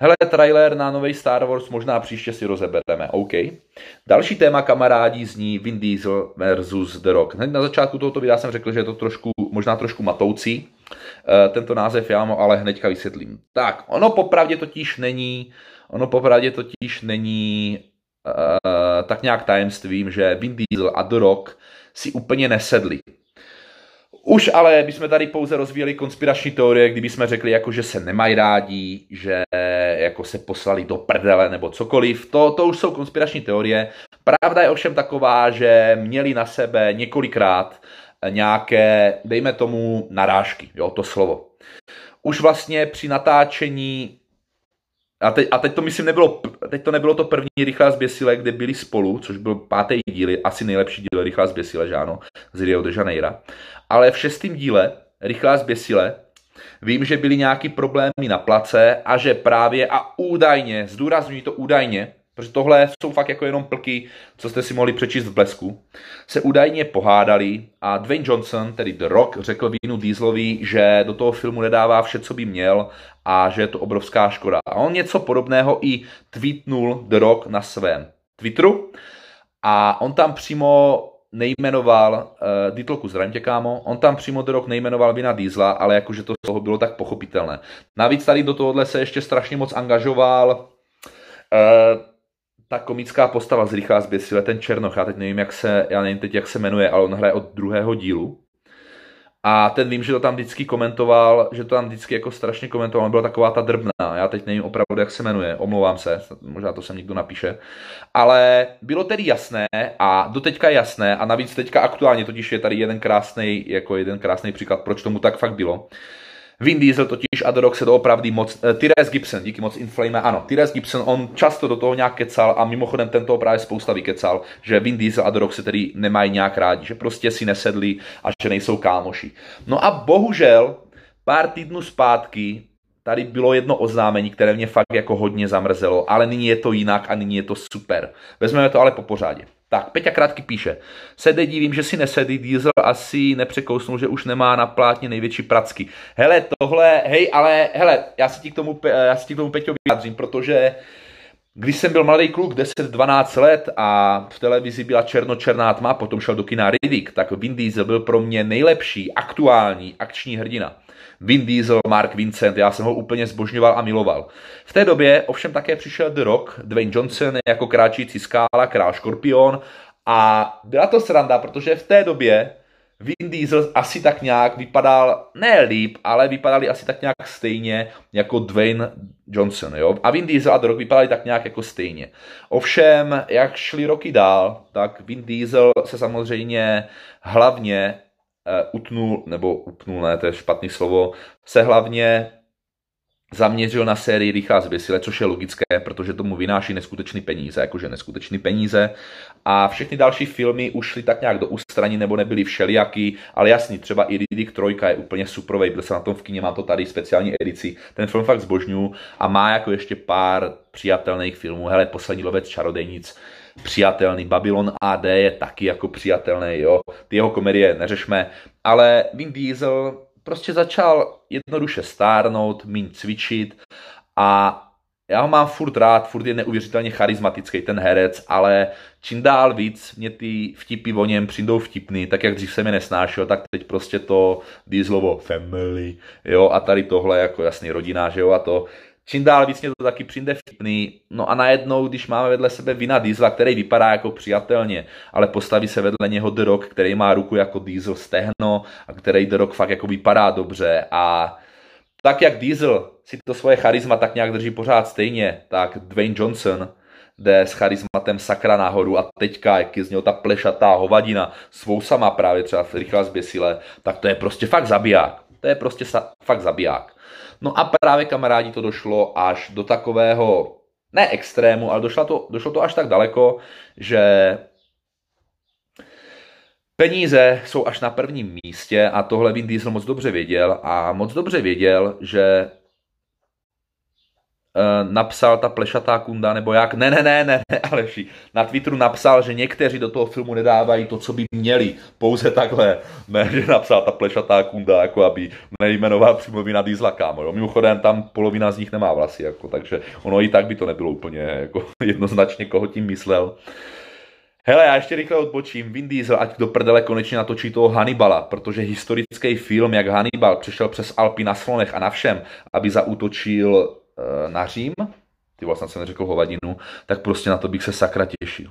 Speaker 1: Hele, trailer na nový Star Wars možná příště si rozebereme, OK. Další téma kamarádí zní Vin Diesel versus The Rock. Hned na začátku tohoto videa jsem řekl, že je to trošku, možná trošku matoucí. E, tento název já mu ale hnedka vysvětlím. Tak, ono popravdě totiž není, ono popravdě totiž není e, tak nějak tajemstvím, že Vin Diesel a The Rock si úplně nesedli. Už ale bychom tady pouze rozvíjeli konspirační teorie, kdyby jsme řekli, jako, že se nemají rádi, že jako se poslali do prdele nebo cokoliv. To, to už jsou konspirační teorie. Pravda je ovšem taková, že měli na sebe několikrát nějaké, dejme tomu, narážky, jo, to slovo. Už vlastně při natáčení a teď, a teď to myslím nebylo, teď to nebylo to první Rychlá zběsile, kde byli spolu, což byl pátý díl, asi nejlepší díl Rychlá zběsile, že ano, z Rio de Janeiro. Ale v šestém díle Rychlá zběsile vím, že byly nějaký problémy na place a že právě a údajně, zdůrazňuji to údajně, protože tohle jsou fakt jako jenom plky, co jste si mohli přečíst v blesku, se údajně pohádali a Dwayne Johnson, tedy The Rock, řekl Vinu Dieselovi, že do toho filmu nedává vše, co by měl a že je to obrovská škoda. A on něco podobného i tweetnul The Rock na svém Twitteru a on tam přímo nejmenoval, uh, Ditlku zdravím tě kámo, on tam přímo The Rock nejmenoval Vina Diesla, ale jakože to z toho bylo tak pochopitelné. Navíc tady do tohohle se ještě strašně moc angažoval uh, ta komická postava z Rychlá zběsile, ten Černoch, já teď nevím, jak se, já nevím teď, jak se jmenuje, ale on hraje od druhého dílu. A ten vím, že to tam vždycky komentoval, že to tam vždycky jako strašně komentoval, byla taková ta drbná, já teď nevím opravdu, jak se jmenuje, omlouvám se, možná to sem někdo napíše. Ale bylo tedy jasné a doteďka jasné a navíc teďka aktuálně totiž je tady jeden krásný, jako jeden krásný příklad, proč tomu tak fakt bylo Vin Diesel totiž a Rock se opravdu moc, uh, Tyrese Gibson, díky moc Inflame, ano, Tyrese Gibson, on často do toho nějak kecal a mimochodem tento právě spousta vykecal, že Vin Diesel a The Rock se tedy nemají nějak rádi, že prostě si nesedli a že nejsou kámoši. No a bohužel pár týdnů zpátky tady bylo jedno oznámení, které mě fakt jako hodně zamrzelo, ale nyní je to jinak a nyní je to super. Vezmeme to ale po pořádě. Tak, Peťa Krátky píše. Sede divím, že si nesedí, Diesel asi nepřekousnul, že už nemá na plátně největší pracky. Hele, tohle, hej, ale hele, já si ti k tomu, já si ti k tomu Peťo vyjádřím, protože když jsem byl mladý kluk, 10-12 let a v televizi byla černočerná tma, potom šel do kina Riddick, tak Vin Diesel byl pro mě nejlepší aktuální akční hrdina. Vin Diesel, Mark Vincent, já jsem ho úplně zbožňoval a miloval. V té době ovšem také přišel The Rock, Dwayne Johnson jako kráčící skála, král škorpion a byla to sranda, protože v té době Vin Diesel asi tak nějak vypadal, ne líp, ale vypadali asi tak nějak stejně jako Dwayne Johnson, jo. A Vin Diesel a The Rock vypadali tak nějak jako stejně. Ovšem, jak šli roky dál, tak Vin Diesel se samozřejmě hlavně utnul, nebo utnul, ne, to je špatný slovo, se hlavně zaměřil na sérii Rychlá zběsile, což je logické, protože tomu vynáší neskutečný peníze, jakože neskutečný peníze. A všechny další filmy ušly tak nějak do ústraní nebo nebyly všelijaký, ale jasný, třeba i Riddick 3 je úplně superový, byl jsem na tom v kině, mám to tady speciální edici. Ten film fakt zbožňuju a má jako ještě pár přijatelných filmů. Hele, Poslední lovec čarodejnic, přijatelný. Babylon AD je taky jako přijatelný, jo. Ty jeho komedie neřešme, ale Vin Diesel prostě začal jednoduše stárnout, míň cvičit a já ho mám furt rád, furt je neuvěřitelně charismatický ten herec, ale čím dál víc mě ty vtipy o něm přijdou vtipný, tak jak dřív jsem je nesnášel, tak teď prostě to Dieselovo family, jo, a tady tohle jako jasný rodina, že jo, a to čím dál víc mě to taky přijde vtipný. No a najednou, když máme vedle sebe Vina Diesla, který vypadá jako přijatelně, ale postaví se vedle něho The Rock, který má ruku jako Diesel stehno a který The Rock fakt jako vypadá dobře a tak jak Diesel si to svoje charisma tak nějak drží pořád stejně, tak Dwayne Johnson jde s charismatem sakra nahoru a teďka, jak je z něho ta plešatá hovadina svou sama právě třeba rychlá zběsile, tak to je prostě fakt zabiják. To je prostě sa- fakt zabiják. No a právě kamarádi to došlo až do takového, ne extrému, ale došlo to, došlo to až tak daleko, že peníze jsou až na prvním místě a tohle Vin Diesel moc dobře věděl a moc dobře věděl, že napsal ta plešatá kunda, nebo jak, ne, ne, ne, ne, ne, Aleši, na Twitteru napsal, že někteří do toho filmu nedávají to, co by měli, pouze takhle, ne, že napsal ta plešatá kunda, jako aby nejmenoval přímo na Diesla, kámo, jo. mimochodem tam polovina z nich nemá vlasy, jako, takže ono i tak by to nebylo úplně jako jednoznačně, koho tím myslel. Hele, já ještě rychle odbočím. Vin Diesel, ať do prdele konečně natočí toho Hannibala, protože historický film, jak Hannibal přešel přes Alpy na slonech a na všem, aby zautočil Eh, na Řím, ty vlastně jsem neřekl hovadinu, tak prostě na to bych se sakra těšil.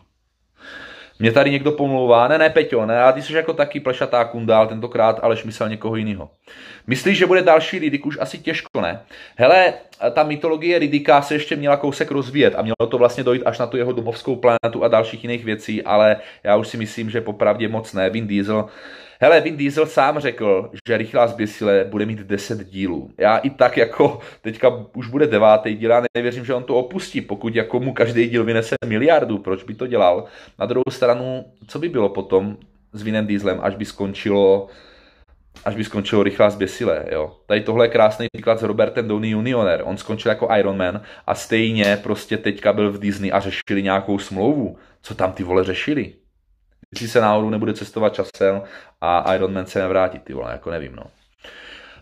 Speaker 1: Mě tady někdo pomlouvá, ne, ne, Peťo, ne, a ty jsi jako taky plešatá kundál, tentokrát aleš myslel někoho jiného. Myslíš, že bude další Riddick? Už asi těžko, ne? Hele, ta mytologie Riddicka se ještě měla kousek rozvíjet a mělo to vlastně dojít až na tu jeho domovskou planetu a dalších jiných věcí, ale já už si myslím, že popravdě moc ne. Vin Diesel Hele, Vin Diesel sám řekl, že Rychlá zběsile bude mít 10 dílů. Já i tak jako teďka už bude devátý díl, já nevěřím, že on to opustí, pokud jako mu každý díl vynese miliardu, proč by to dělal? Na druhou stranu, co by bylo potom s Vinem Dieselem, až by skončilo až by skončilo rychlá zběsile, jo. Tady tohle je krásný příklad s Robertem Downey Jr. On skončil jako Iron Man a stejně prostě teďka byl v Disney a řešili nějakou smlouvu. Co tam ty vole řešili? Jestli se náhodou nebude cestovat časem a Iron Man se nevrátí, ty vole, jako nevím, no.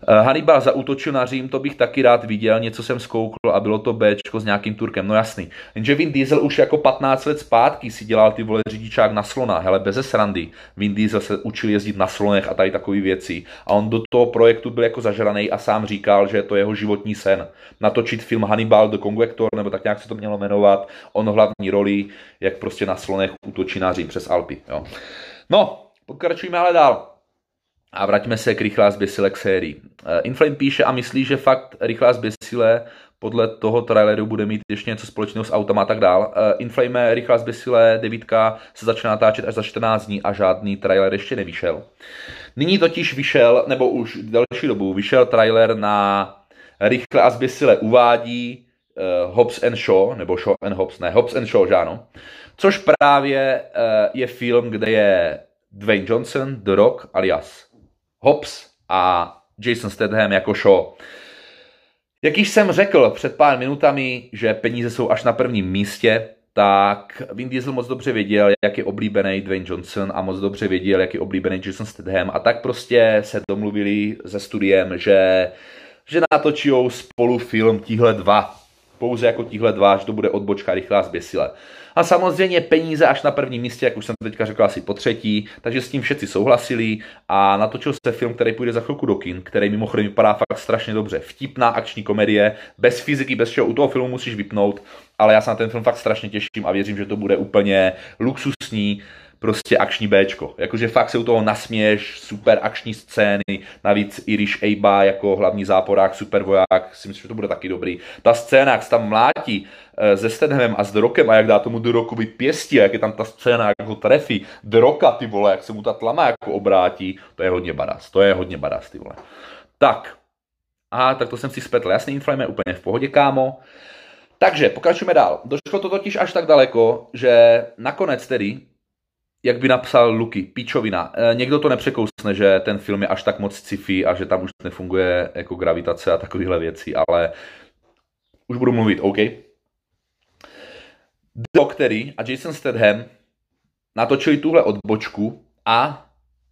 Speaker 1: Eh, Hannibal zautočil na Řím, to bych taky rád viděl, něco jsem zkoukl a bylo to Bčko s nějakým Turkem, no jasný. Jenže Vin Diesel už jako 15 let zpátky si dělal ty vole řidičák na slona, hele, bez srandy. Vin Diesel se učil jezdit na slonech a tady takové věci. A on do toho projektu byl jako zažraný a sám říkal, že je to jeho životní sen. Natočit film Hannibal the Convector, nebo tak nějak se to mělo jmenovat, on hlavní roli, jak prostě na slonech útočí na Řím přes Alpy, jo. No, pokračujeme ale dál. A vraťme se k rychlá zběsile k sérii. Eh, Inflame píše a myslí, že fakt rychlá zběsile podle toho traileru bude mít ještě něco společného s autama a tak dál. Eh, Inflame rychlá zběsile devítka se začne natáčet až za 14 dní a žádný trailer ještě nevyšel. Nyní totiž vyšel, nebo už delší dobu, vyšel trailer na rychle a zběsile uvádí uh, Hobbs and Shaw, nebo Shaw and Hobbs, ne, Hobbs and Shaw, že ano. Což právě uh, je film, kde je Dwayne Johnson, The Rock alias Hobbs a Jason Statham jako show. Jak již jsem řekl před pár minutami, že peníze jsou až na prvním místě, tak Vin Diesel moc dobře věděl, jak je oblíbený Dwayne Johnson a moc dobře věděl, jak je oblíbený Jason Statham a tak prostě se domluvili se studiem, že, že natočí spolu film tíhle dva. Pouze jako tíhle dva, že to bude odbočka rychlá zběsile. A samozřejmě peníze až na prvním místě, jak už jsem teďka řekl asi po třetí, takže s tím všetci souhlasili a natočil se film, který půjde za chvilku do kin, který mimochodem vypadá fakt strašně dobře. Vtipná akční komedie, bez fyziky, bez čeho u toho filmu musíš vypnout, ale já se na ten film fakt strašně těším a věřím, že to bude úplně luxusní, prostě akční Bčko. Jakože fakt se u toho nasměješ, super akční scény, navíc Irish Aba jako hlavní záporák, super voják, si myslím, že to bude taky dobrý. Ta scéna, jak se tam mlátí eh, se Stenhamem a s Drokem a jak dá tomu Drokovi pěstí a jak je tam ta scéna, jak ho trefí, Droka ty vole, jak se mu ta tlama jako obrátí, to je hodně badas, to je hodně badas ty vole. Tak, a tak to jsem si spletl, jasný inflame úplně v pohodě, kámo. Takže pokračujeme dál. Došlo to totiž až tak daleko, že nakonec tedy jak by napsal Luky, píčovina. E, někdo to nepřekousne, že ten film je až tak moc sci a že tam už nefunguje jako gravitace a takovéhle věci, ale už budu mluvit, OK? Doktory a Jason Statham natočili tuhle odbočku a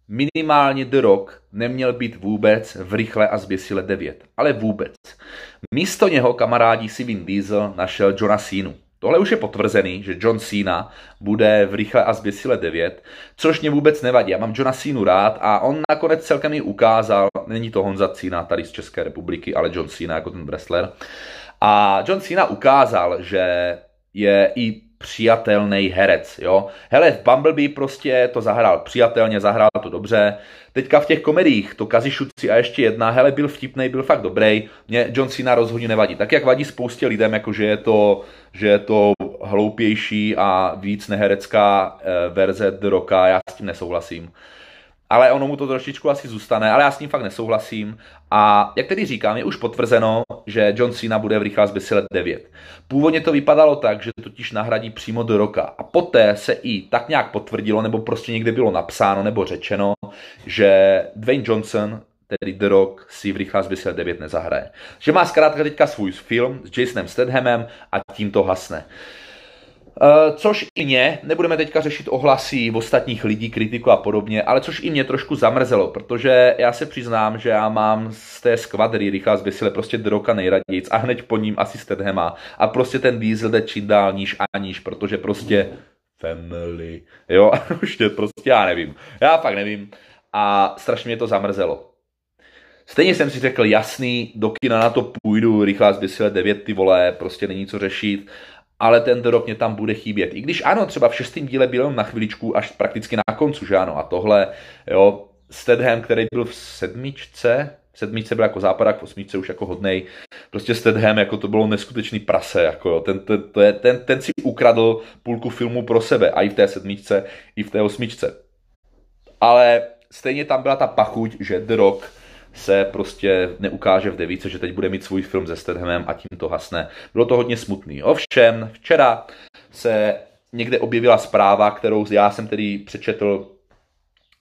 Speaker 1: minimálně The Rock neměl být vůbec v rychle a zběsile 9. Ale vůbec. Místo něho kamarádi si Vin Diesel našel Johna Cena. Tohle už je potvrzený, že John Cena bude v Rychle a zběsile 9, což mě vůbec nevadí. Já mám Johna Cena rád a on nakonec celkem i ukázal, není to Honza Cena tady z České republiky, ale John Cena jako ten wrestler. A John Cena ukázal, že je i přijatelný herec, jo. Hele, v Bumblebee prostě to zahrál přijatelně, zahrál to dobře. Teďka v těch komediích, to Kazišuci a ještě jedna, hele, byl vtipný, byl fakt dobrý. Mě John Cena rozhodně nevadí. Tak jak vadí spoustě lidem, jako že je to, že je to hloupější a víc neherecká eh, verze The Rocka, já s tím nesouhlasím ale ono mu to trošičku asi zůstane, ale já s ním fakt nesouhlasím. A jak tedy říkám, je už potvrzeno, že John Cena bude v Rychlá zběsile 9. Původně to vypadalo tak, že totiž nahradí přímo do roka. A poté se i tak nějak potvrdilo, nebo prostě někde bylo napsáno nebo řečeno, že Dwayne Johnson, tedy The Rock, si v Rychlá zběsile 9 nezahraje. Že má zkrátka teďka svůj film s Jasonem Stedhamem a tím to hasne. Uh, což i mě, nebudeme teďka řešit ohlasy ostatních lidí, kritiku a podobně, ale což i mě trošku zamrzelo, protože já se přiznám, že já mám z té skvadry Rychlá zběsile prostě Droka nejraději a hned po ním asi Stedhema. A prostě ten Diesel jde čím dál níž a níž, protože prostě family, jo, už je prostě já nevím, já fakt nevím. A strašně mě to zamrzelo. Stejně jsem si řekl, jasný, do kina na to půjdu, rychlá zběsile 9, ty vole, prostě není co řešit ale ten rok mě tam bude chybět. I když ano, třeba v šestém díle byl na chviličku až prakticky na koncu, že ano, a tohle, jo, Stedham, který byl v sedmičce, v sedmičce byl jako západák, v osmičce už jako hodnej, prostě Stedham, jako to bylo neskutečný prase, jako jo, ten, ten, ten, ten, ten si ukradl půlku filmu pro sebe, a i v té sedmičce, i v té osmičce. Ale stejně tam byla ta pachuť, že The Rock se prostě neukáže v devíce, že teď bude mít svůj film se Stedhamem a tím to hasne. Bylo to hodně smutný. Ovšem, včera se někde objevila zpráva, kterou já jsem tedy přečetl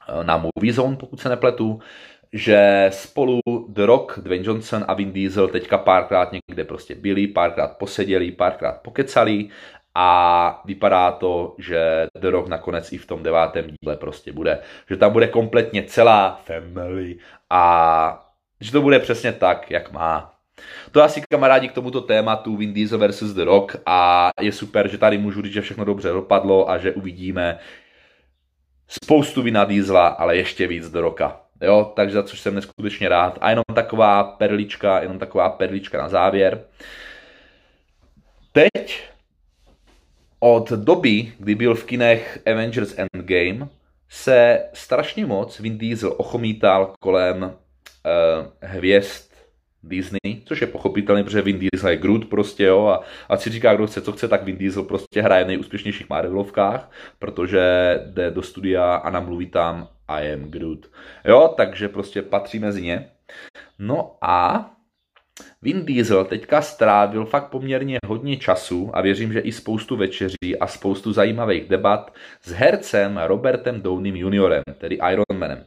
Speaker 1: eh, na Movie Zone, pokud se nepletu, že spolu The Rock, Dwayne Johnson a Vin Diesel teďka párkrát někde prostě byli, párkrát poseděli, párkrát pokecali a vypadá to, že The Rock nakonec i v tom devátém díle prostě bude. Že tam bude kompletně celá family a že to bude přesně tak, jak má. To asi kamarádi k tomuto tématu Vin Diesel versus The Rock a je super, že tady můžu říct, že všechno dobře dopadlo a že uvidíme spoustu Vina Diesela, ale ještě víc The Rocka. Jo, takže za což jsem neskutečně rád. A jenom taková perlička, jenom taková perlička na závěr. Teď od doby, kdy byl v kinech Avengers Endgame, se strašně moc Vin Diesel ochomítal kolem uh, hvězd Disney, což je pochopitelné, protože Vin Diesel je Groot prostě, jo, a, a si říká, kdo chce, co chce, tak Vin Diesel prostě hraje v nejúspěšnějších Marvelovkách, protože jde do studia a namluví tam I am Groot. Jo, takže prostě patří mezi ně. No a Vin Diesel teďka strávil fakt poměrně hodně času a věřím, že i spoustu večeří a spoustu zajímavých debat s hercem Robertem Downeym juniorem, tedy Ironmanem.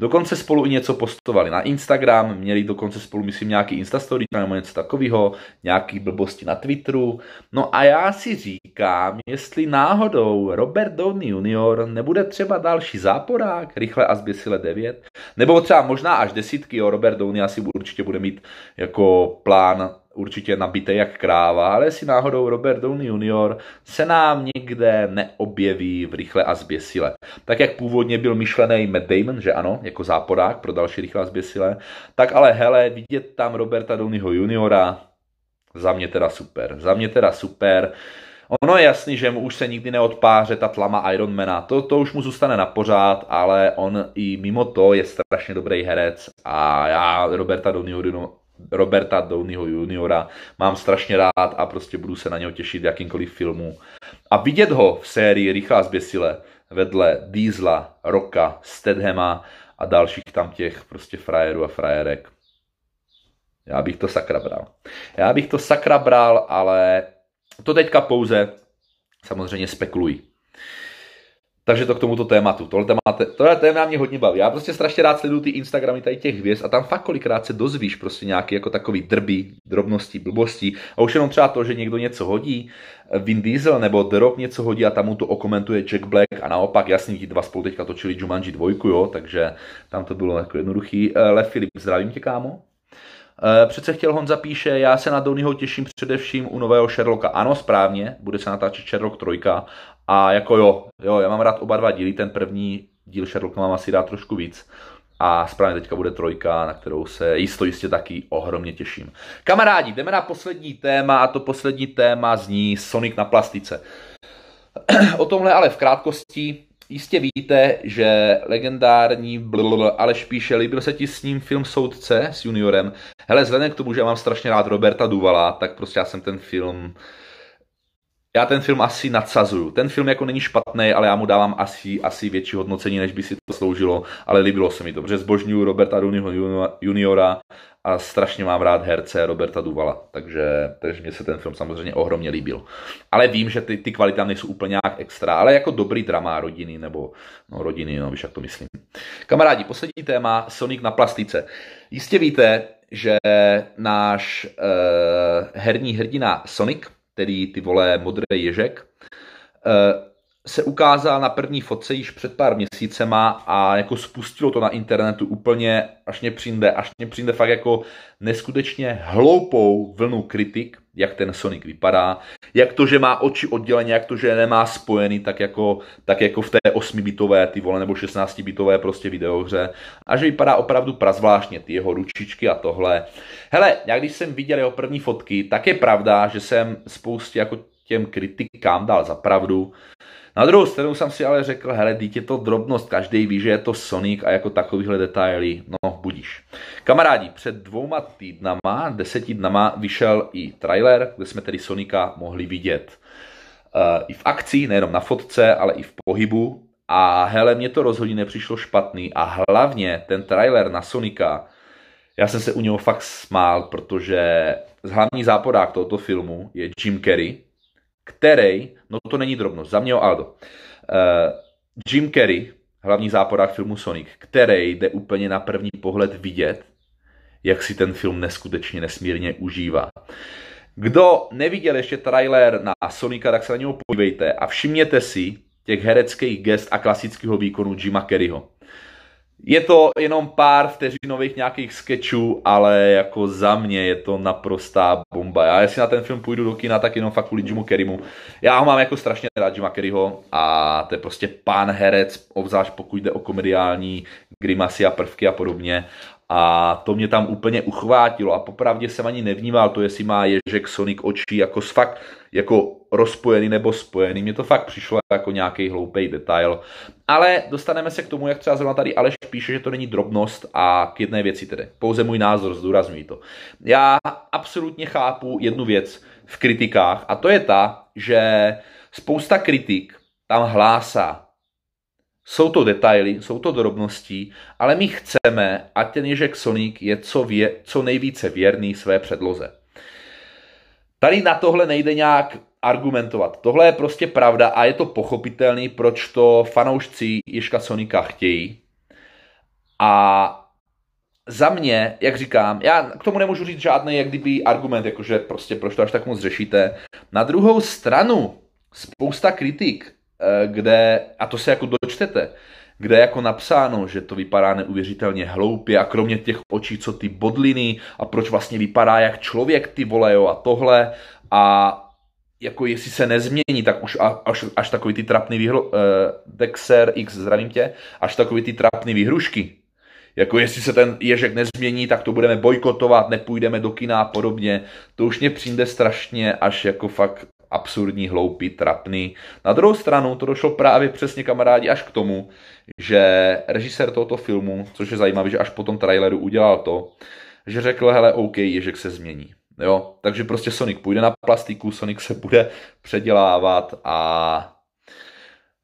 Speaker 1: Dokonce spolu i něco postovali na Instagram, měli dokonce spolu, myslím, nějaký Instastory nebo něco takového, nějaký blbosti na Twitteru. No a já si říkám, jestli náhodou Robert Downey Jr. nebude třeba další záporák, rychle a zběsile 9, nebo třeba možná až desítky, jo, Robert Downey asi určitě bude mít jako plán určitě nabité jak kráva, ale jestli náhodou Robert Downey Jr. se nám někde neobjeví v rychle a zběsile. Tak jak původně byl myšlený Matt Damon, že ano, jako záporák pro další rychle a zběsile, tak ale hele, vidět tam Roberta Downeyho juniora, za mě teda super. Za mě teda super. Ono je jasný, že mu už se nikdy neodpáře ta tlama Ironmana, to, to už mu zůstane na pořád, ale on i mimo to je strašně dobrý herec a já Roberta Downeyho Roberta Downeyho juniora mám strašně rád a prostě budu se na něho těšit jakýmkoliv filmu. A vidět ho v sérii Rychlá zběsile vedle Diesla, Roka, Stedhema a dalších tam těch prostě frajerů a frajerek. Já bych to sakra bral. Já bych to sakra bral, ale to teďka pouze samozřejmě spekuluji. Takže to k tomuto tématu. Tohle téma, tohle téma mě hodně baví. Já prostě strašně rád sleduju ty Instagramy tady těch hvězd a tam fakt kolikrát se dozvíš prostě nějaký jako takový drby, drobnosti, blbosti. A už jenom třeba to, že někdo něco hodí, Vin Diesel nebo The Rock něco hodí a tam mu to okomentuje Jack Black a naopak, jasně, ti dva spolu teďka točili Jumanji dvojku, jo, takže tam to bylo jako jednoduchý. Eh, Le Filip, zdravím tě, kámo. Eh, přece chtěl Honza píše, já se na Donnyho těším především u nového Sherlocka. Ano, správně, bude se natáčet Sherlock 3 a jako jo, jo, já mám rád oba dva díly, ten první díl Sherlocka mám asi rád trošku víc. A správně teďka bude trojka, na kterou se jisto jistě taky ohromně těším. Kamarádi, jdeme na poslední téma a to poslední téma zní Sonic na plastice. o tomhle ale v krátkosti. Jistě víte, že legendární blbl Aleš píše, líbil se ti s ním film Soudce s juniorem. Hele, vzhledem k tomu, že mám strašně rád Roberta Duvala, tak prostě já jsem ten film já ten film asi nadsazuju. Ten film jako není špatný, ale já mu dávám asi, asi větší hodnocení, než by si to sloužilo, ale líbilo se mi to, protože zbožňuju Roberta Downeyho juniora a strašně mám rád herce Roberta Duvala, takže, takže mě se ten film samozřejmě ohromně líbil. Ale vím, že ty, ty kvality tam nejsou úplně nějak extra, ale jako dobrý drama rodiny, nebo no rodiny, no víš, jak to myslím. Kamarádi, poslední téma, Sonic na plastice. Jistě víte, že náš uh, herní hrdina Sonic, tedy ty vole modrý ježek, uh, se ukázal na první fotce již před pár měsícema a jako spustilo to na internetu úplně, až mě přijde, až mě přijde fakt jako neskutečně hloupou vlnu kritik, jak ten Sonic vypadá, jak to, že má oči odděleně, jak to, že nemá spojený tak jako, tak jako v té 8-bitové, ty vole, nebo 16-bitové prostě videohře a že vypadá opravdu prazvláštně, ty jeho ručičky a tohle. Hele, já když jsem viděl jeho první fotky, tak je pravda, že jsem spoustě jako těm kritikám dal za pravdu, na druhou stranu jsem si ale řekl, hele, dítě to drobnost, každý ví, že je to Sonic a jako takovýhle detaily, no budíš. Kamarádi, před dvouma týdnama, deseti dnama vyšel i trailer, kde jsme tedy Sonika mohli vidět uh, i v akci, nejenom na fotce, ale i v pohybu. a hele, mě to rozhodně nepřišlo špatný a hlavně ten trailer na Sonika, já jsem se u něho fakt smál, protože hlavní záporák tohoto filmu je Jim Carrey, který, no to není drobnost, za mě o Aldo, uh, Jim Carrey, hlavní záporák filmu Sonic, který jde úplně na první pohled vidět, jak si ten film neskutečně nesmírně užívá. Kdo neviděl ještě trailer na Sonika, tak se na něho podívejte a všimněte si těch hereckých gest a klasického výkonu Jima Kerryho. Je to jenom pár vteřinových nějakých sketchů, ale jako za mě je to naprostá bomba. Já jestli na ten film půjdu do kina, tak jenom fakt kvůli Jimu Kerrymu. Já ho mám jako strašně rád Jima Kerryho a to je prostě pán herec, obzvlášť pokud jde o komediální grimasy a prvky a podobně. A to mě tam úplně uchvátilo a popravdě jsem ani nevnímal to, jestli má Ježek Sonic oči jako fakt jako rozpojený nebo spojený. Mně to fakt přišlo jako nějaký hloupý detail. Ale dostaneme se k tomu, jak třeba zrovna tady Aleš píše, že to není drobnost a k jedné věci tedy. Pouze můj názor, zdůrazňuji to. Já absolutně chápu jednu věc v kritikách a to je ta, že spousta kritik tam hlásá, jsou to detaily, jsou to drobnosti, ale my chceme, ať ten Ježek Sonic je co, vě, co nejvíce věrný své předloze. Tady na tohle nejde nějak argumentovat. Tohle je prostě pravda a je to pochopitelný, proč to fanoušci Ježka Sonika chtějí. A za mě, jak říkám, já k tomu nemůžu říct žádný jak kdyby argument, jakože prostě proč to až tak moc řešíte. Na druhou stranu, spousta kritik kde, a to se jako dočtete, kde je jako napsáno, že to vypadá neuvěřitelně hloupě a kromě těch očí, co ty bodliny a proč vlastně vypadá jak člověk ty vole, jo, a tohle a jako jestli se nezmění, tak už až, až takový ty trapný výhru, uh, Dexer X, zdravím tě, až takový ty trapný výhrušky. Jako jestli se ten ježek nezmění, tak to budeme bojkotovat, nepůjdeme do kina a podobně. To už mě přijde strašně až jako fakt absurdní, hloupý, trapný. Na druhou stranu to došlo právě přesně kamarádi až k tomu, že režisér tohoto filmu, což je zajímavé, že až po tom traileru udělal to, že řekl, hele, OK, Ježek se změní. Jo, takže prostě Sonic půjde na plastiku, Sonic se bude předělávat a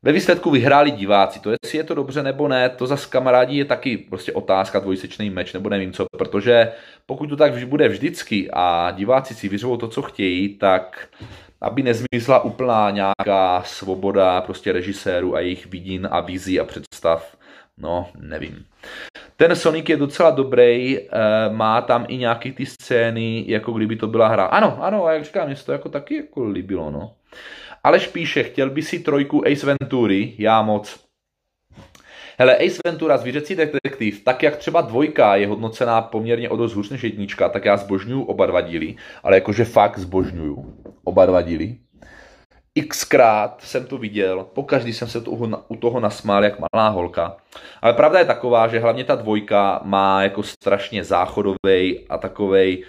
Speaker 1: ve výsledku vyhráli diváci. To jestli je to dobře nebo ne, to za kamarádí je taky prostě otázka, dvojsečný meč nebo nevím co, protože pokud to tak bude vždycky a diváci si vyřvou to, co chtějí, tak aby nezmizla úplná nějaká svoboda prostě režisérů a jejich vidin a vizí a představ. No, nevím. Ten Sonic je docela dobrý, eh, má tam i nějaký ty scény, jako kdyby to byla hra. Ano, ano, a jak říkám, mě se to jako taky jako líbilo, no. Aleš píše, chtěl by si trojku Ace Ventury, já moc. Hele, Ace Ventura, zvířecí detektiv, tak jak třeba dvojka je hodnocená poměrně o dost hůř než jednička, tak já zbožňuju oba dva díly, ale jakože fakt zbožňuju oba dva díly. Xkrát jsem to viděl, po každý jsem se toho, u toho nasmál jak malá holka. Ale pravda je taková, že hlavně ta dvojka má jako strašně záchodový a takovej,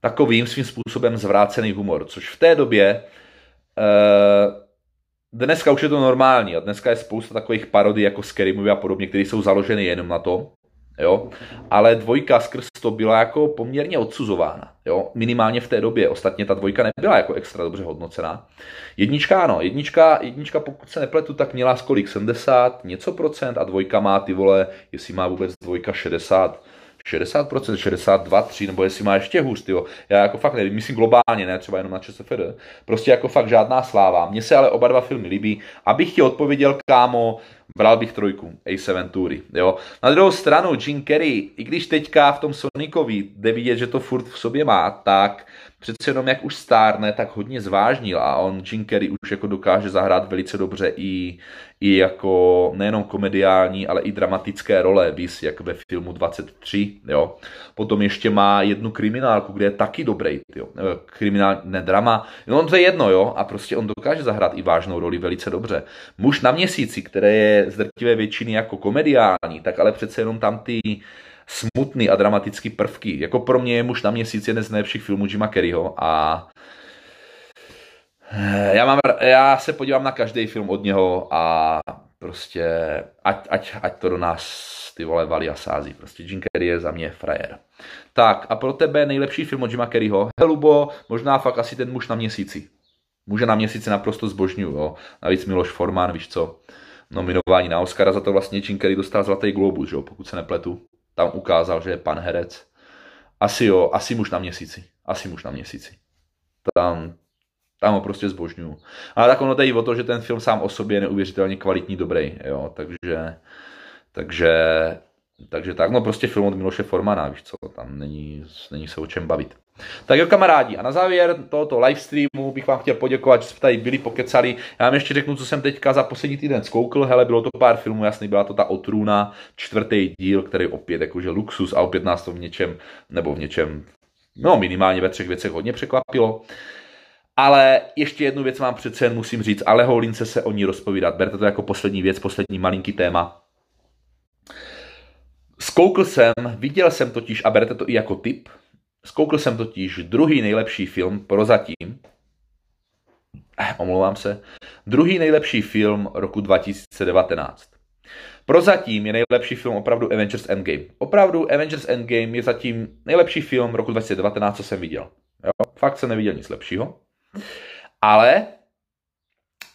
Speaker 1: takovým svým způsobem zvrácený humor, což v té době eh, Dneska už je to normální a dneska je spousta takových parodií jako Scary Movie a podobně, které jsou založeny jenom na to, jo. Ale dvojka skrz to byla jako poměrně odsuzována, jo. Minimálně v té době. Ostatně ta dvojka nebyla jako extra dobře hodnocená. Jednička ano, jednička, jednička pokud se nepletu, tak měla z kolik 70 něco procent a dvojka má ty vole, jestli má vůbec dvojka 60 60%, 62, 3, nebo jestli má ještě hůř, tyjo. Já jako fakt nevím, myslím globálně, ne třeba jenom na ČSFD. Prostě jako fakt žádná sláva. Mně se ale oba dva filmy líbí. Abych ti odpověděl, kámo, bral bych trojku, Ace Ventury, jo. Na druhou stranu, Jim Carrey, i když teďka v tom Sonicovi jde vidět, že to furt v sobě má, tak přece jenom jak už stárne, tak hodně zvážnil a on Jim Carrey už jako dokáže zahrát velice dobře i, i jako nejenom komediální, ale i dramatické role, víš, jak ve filmu 23, jo. Potom ještě má jednu kriminálku, kde je taky dobrý, jo. Kriminál, ne drama, no on to je jedno, jo, a prostě on dokáže zahrát i vážnou roli velice dobře. Muž na měsíci, které je z drtivé většiny jako komediální, tak ale přece jenom tam ty smutný a dramatický prvky. Jako pro mě je muž na měsíc jeden z nejlepších filmů Jima Kerryho a eh, já, mám, já se podívám na každý film od něho a prostě ať, ať, ať to do nás ty vole valí a sází. Prostě Jim Carrey je za mě frajer. Tak a pro tebe nejlepší film od Jima Kerryho? Helubo, možná fakt asi ten muž na měsíci. Muže na měsíci naprosto zbožňuju, jo. Navíc Miloš Forman, víš co. nominování na Oscara, za to vlastně Jim Carrey dostal Zlatý globus, jo, pokud se nepletu. Tam ukázal, že je pan herec. Asi jo, asi muž na měsíci. Asi muž na měsíci. Tam, tam ho prostě zbožňuju. Ale tak ono tady o to, že ten film sám o sobě je neuvěřitelně kvalitní, dobrý, jo, takže, takže, takže tak, no prostě film od Miloše Formana, víš co, tam není, není se o čem bavit. Tak jo kamarádi, a na závěr tohoto livestreamu bych vám chtěl poděkovat, že jste tady byli, pokecali. Já vám ještě řeknu, co jsem teďka za poslední týden zkoukl. Hele, bylo to pár filmů, jasný, byla to ta Otrůna, čtvrtý díl, který opět jakože luxus a opět nás to v něčem, nebo v něčem, no minimálně ve třech věcech hodně překvapilo. Ale ještě jednu věc vám přece jen musím říct, ale Houlince se o ní rozpovídat. Berte to jako poslední věc, poslední malinký téma. Zkoukl jsem, viděl jsem totiž, a berte to i jako tip, Zkoukl jsem totiž druhý nejlepší film prozatím, eh, omlouvám se, druhý nejlepší film roku 2019. Prozatím je nejlepší film opravdu Avengers Endgame. Opravdu Avengers Endgame je zatím nejlepší film roku 2019, co jsem viděl. Jo? Fakt jsem neviděl nic lepšího. Ale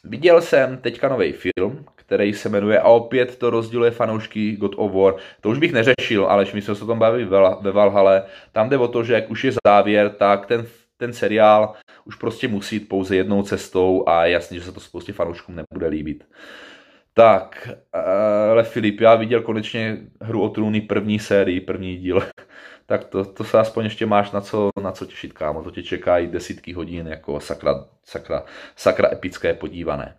Speaker 1: viděl jsem teďka nový film, který se jmenuje a opět to rozděluje fanoušky God of War. To už bych neřešil, ale my jsme se o tom bavili ve Valhale. Tam jde o to, že jak už je závěr, tak ten, ten seriál už prostě musí jít pouze jednou cestou a jasně, že se to spoustě fanouškům nebude líbit. Tak, ale Filip, já viděl konečně hru o trůny první sérii, první díl. tak to, to se aspoň ještě máš na co, na co těšit, kámo. To tě čekají desítky hodin jako sakra, sakra, sakra epické podívané.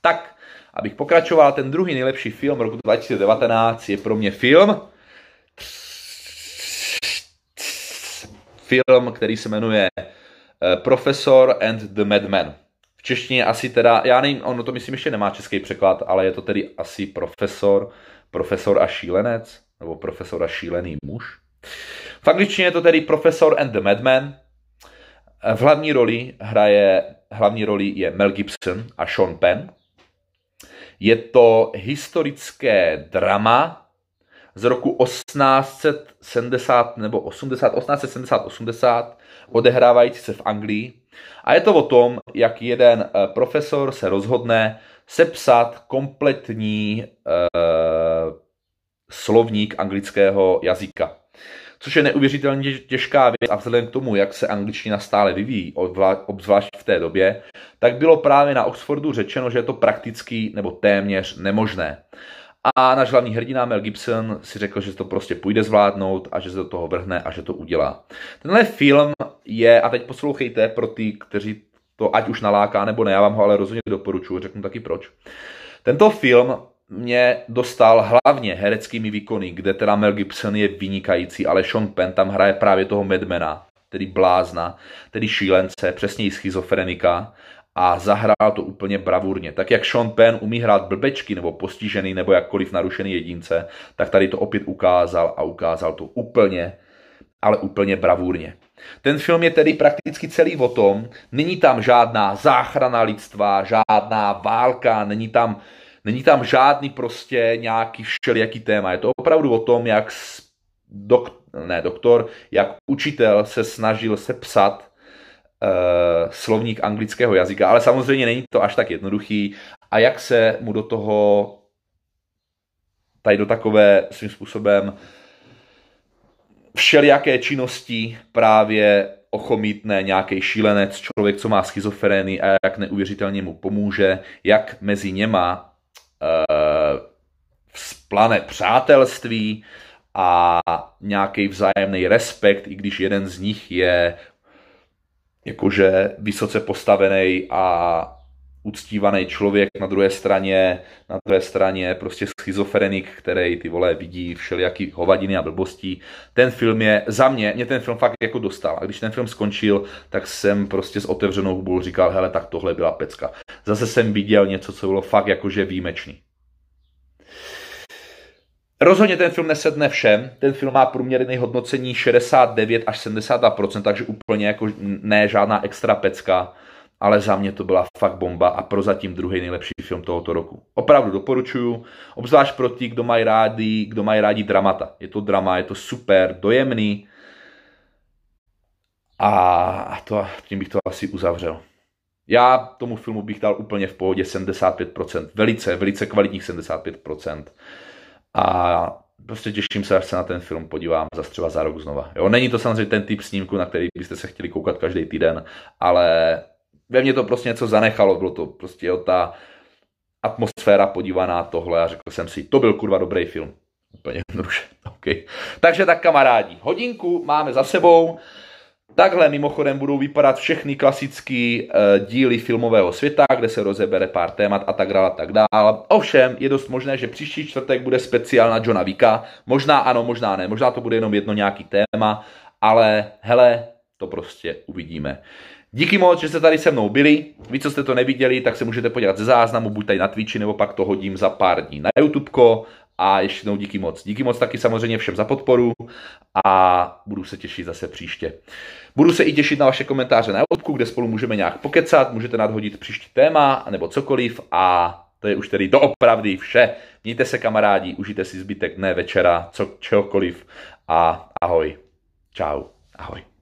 Speaker 1: Tak, abych pokračoval, ten druhý nejlepší film roku 2019 je pro mě film film, který se jmenuje eh, Professor and the Madman. V češtině asi teda, já nevím, ono to myslím ještě nemá český překlad, ale je to tedy asi profesor, profesor a šílenec, nebo profesor a šílený muž. V angličtině je to tedy Professor and the Madman. Eh, v hlavní roli hraje, hlavní roli je Mel Gibson a Sean Penn. Je to historické drama z roku 1870 nebo 80, 1870, 80, odehrávající se v Anglii. A je to o tom, jak jeden eh, profesor se rozhodne sepsat kompletní uh, slovník anglického jazyka což je neuvěřitelně těžká věc a vzhledem k tomu, jak se angličtina stále vyvíjí, obzvlášť v té době, tak bylo právě na Oxfordu řečeno, že je to prakticky nebo téměř nemožné. A náš hlavní hrdina Mel Gibson si řekl, že to prostě půjde zvládnout a že se do toho vrhne a že to udělá. Tenhle film je, a teď poslouchejte pro ty, kteří to ať už naláká nebo ne, já vám ho ale rozhodně doporučuji, řeknu taky proč. Tento film mě dostal hlavně hereckými výkony, kde teda Mel Gibson je vynikající, ale Sean Penn tam hraje právě toho Madmana, tedy blázna, tedy šílence, přesněji schizofrenika a zahrál to úplně bravurně. Tak jak Sean Penn umí hrát blbečky nebo postižený nebo jakkoliv narušený jedince, tak tady to opět ukázal a ukázal to úplně, ale úplně bravurně. Ten film je tedy prakticky celý o tom, není tam žádná záchrana lidstva, žádná válka, není tam Není tam žádný prostě nějaký všelijaký téma. Je to opravdu o tom, jak dok, ne, doktor, jak učitel se snažil sepsat uh, slovník anglického jazyka, ale samozřejmě není to až tak jednoduchý a jak se mu do toho tady do takové svým způsobem všelijaké činnosti právě ochomítne nějaký šílenec, člověk, co má schizofrenii a jak neuvěřitelně mu pomůže, jak mezi něma vzplane přátelství a nějaký vzájemný respekt, i když jeden z nich je jakože vysoce postavený a uctívaný člověk na druhé straně, na druhé straně prostě schizofrenik, který ty vole vidí všelijaký hovadiny a blbostí. Ten film je, za mě, mě ten film fakt jako dostal. A když ten film skončil, tak jsem prostě s otevřenou hubou říkal, hele, tak tohle byla pecka. Zase jsem viděl něco, co bylo fakt jakože výjimečný. Rozhodně ten film nesedne všem. Ten film má průměrné hodnocení 69 až 72%, takže úplně jako ne žádná extra pecka, ale za mě to byla fakt bomba a prozatím druhý nejlepší film tohoto roku. Opravdu doporučuju, obzvlášť pro ty, kdo mají rádi, kdo mají rádi dramata. Je to drama, je to super, dojemný a to, tím bych to asi uzavřel. Já tomu filmu bych dal úplně v pohodě 75%. Velice, velice kvalitních 75%. A prostě těším se, až se na ten film podívám za třeba za rok znova. Jo, není to samozřejmě ten typ snímku, na který byste se chtěli koukat každý týden, ale ve mně to prostě něco zanechalo, bylo to prostě jo, ta atmosféra podívaná tohle a řekl jsem si, to byl kurva dobrý film. Úplně jednoduše. Okay. Takže tak kamarádi, hodinku máme za sebou. Takhle mimochodem budou vypadat všechny klasické uh, díly filmového světa, kde se rozebere pár témat a tak dále a tak dále. Ovšem, je dost možné, že příští čtvrtek bude speciál na Johna Vika. Možná ano, možná ne, možná to bude jenom jedno nějaký téma, ale hele, to prostě uvidíme. Díky moc, že jste tady se mnou byli. Vy, co jste to neviděli, tak se můžete podívat ze záznamu, buď tady na Twitchi, nebo pak to hodím za pár dní na YouTubeko. A ještě jednou díky moc. Díky moc taky samozřejmě všem za podporu a budu se těšit zase příště. Budu se i těšit na vaše komentáře na YouTube, kde spolu můžeme nějak pokecat, můžete nadhodit příští téma nebo cokoliv a to je už tedy doopravdy vše. Mějte se kamarádi, užijte si zbytek dne, večera, co, čehokoliv a ahoj. Čau. Ahoj.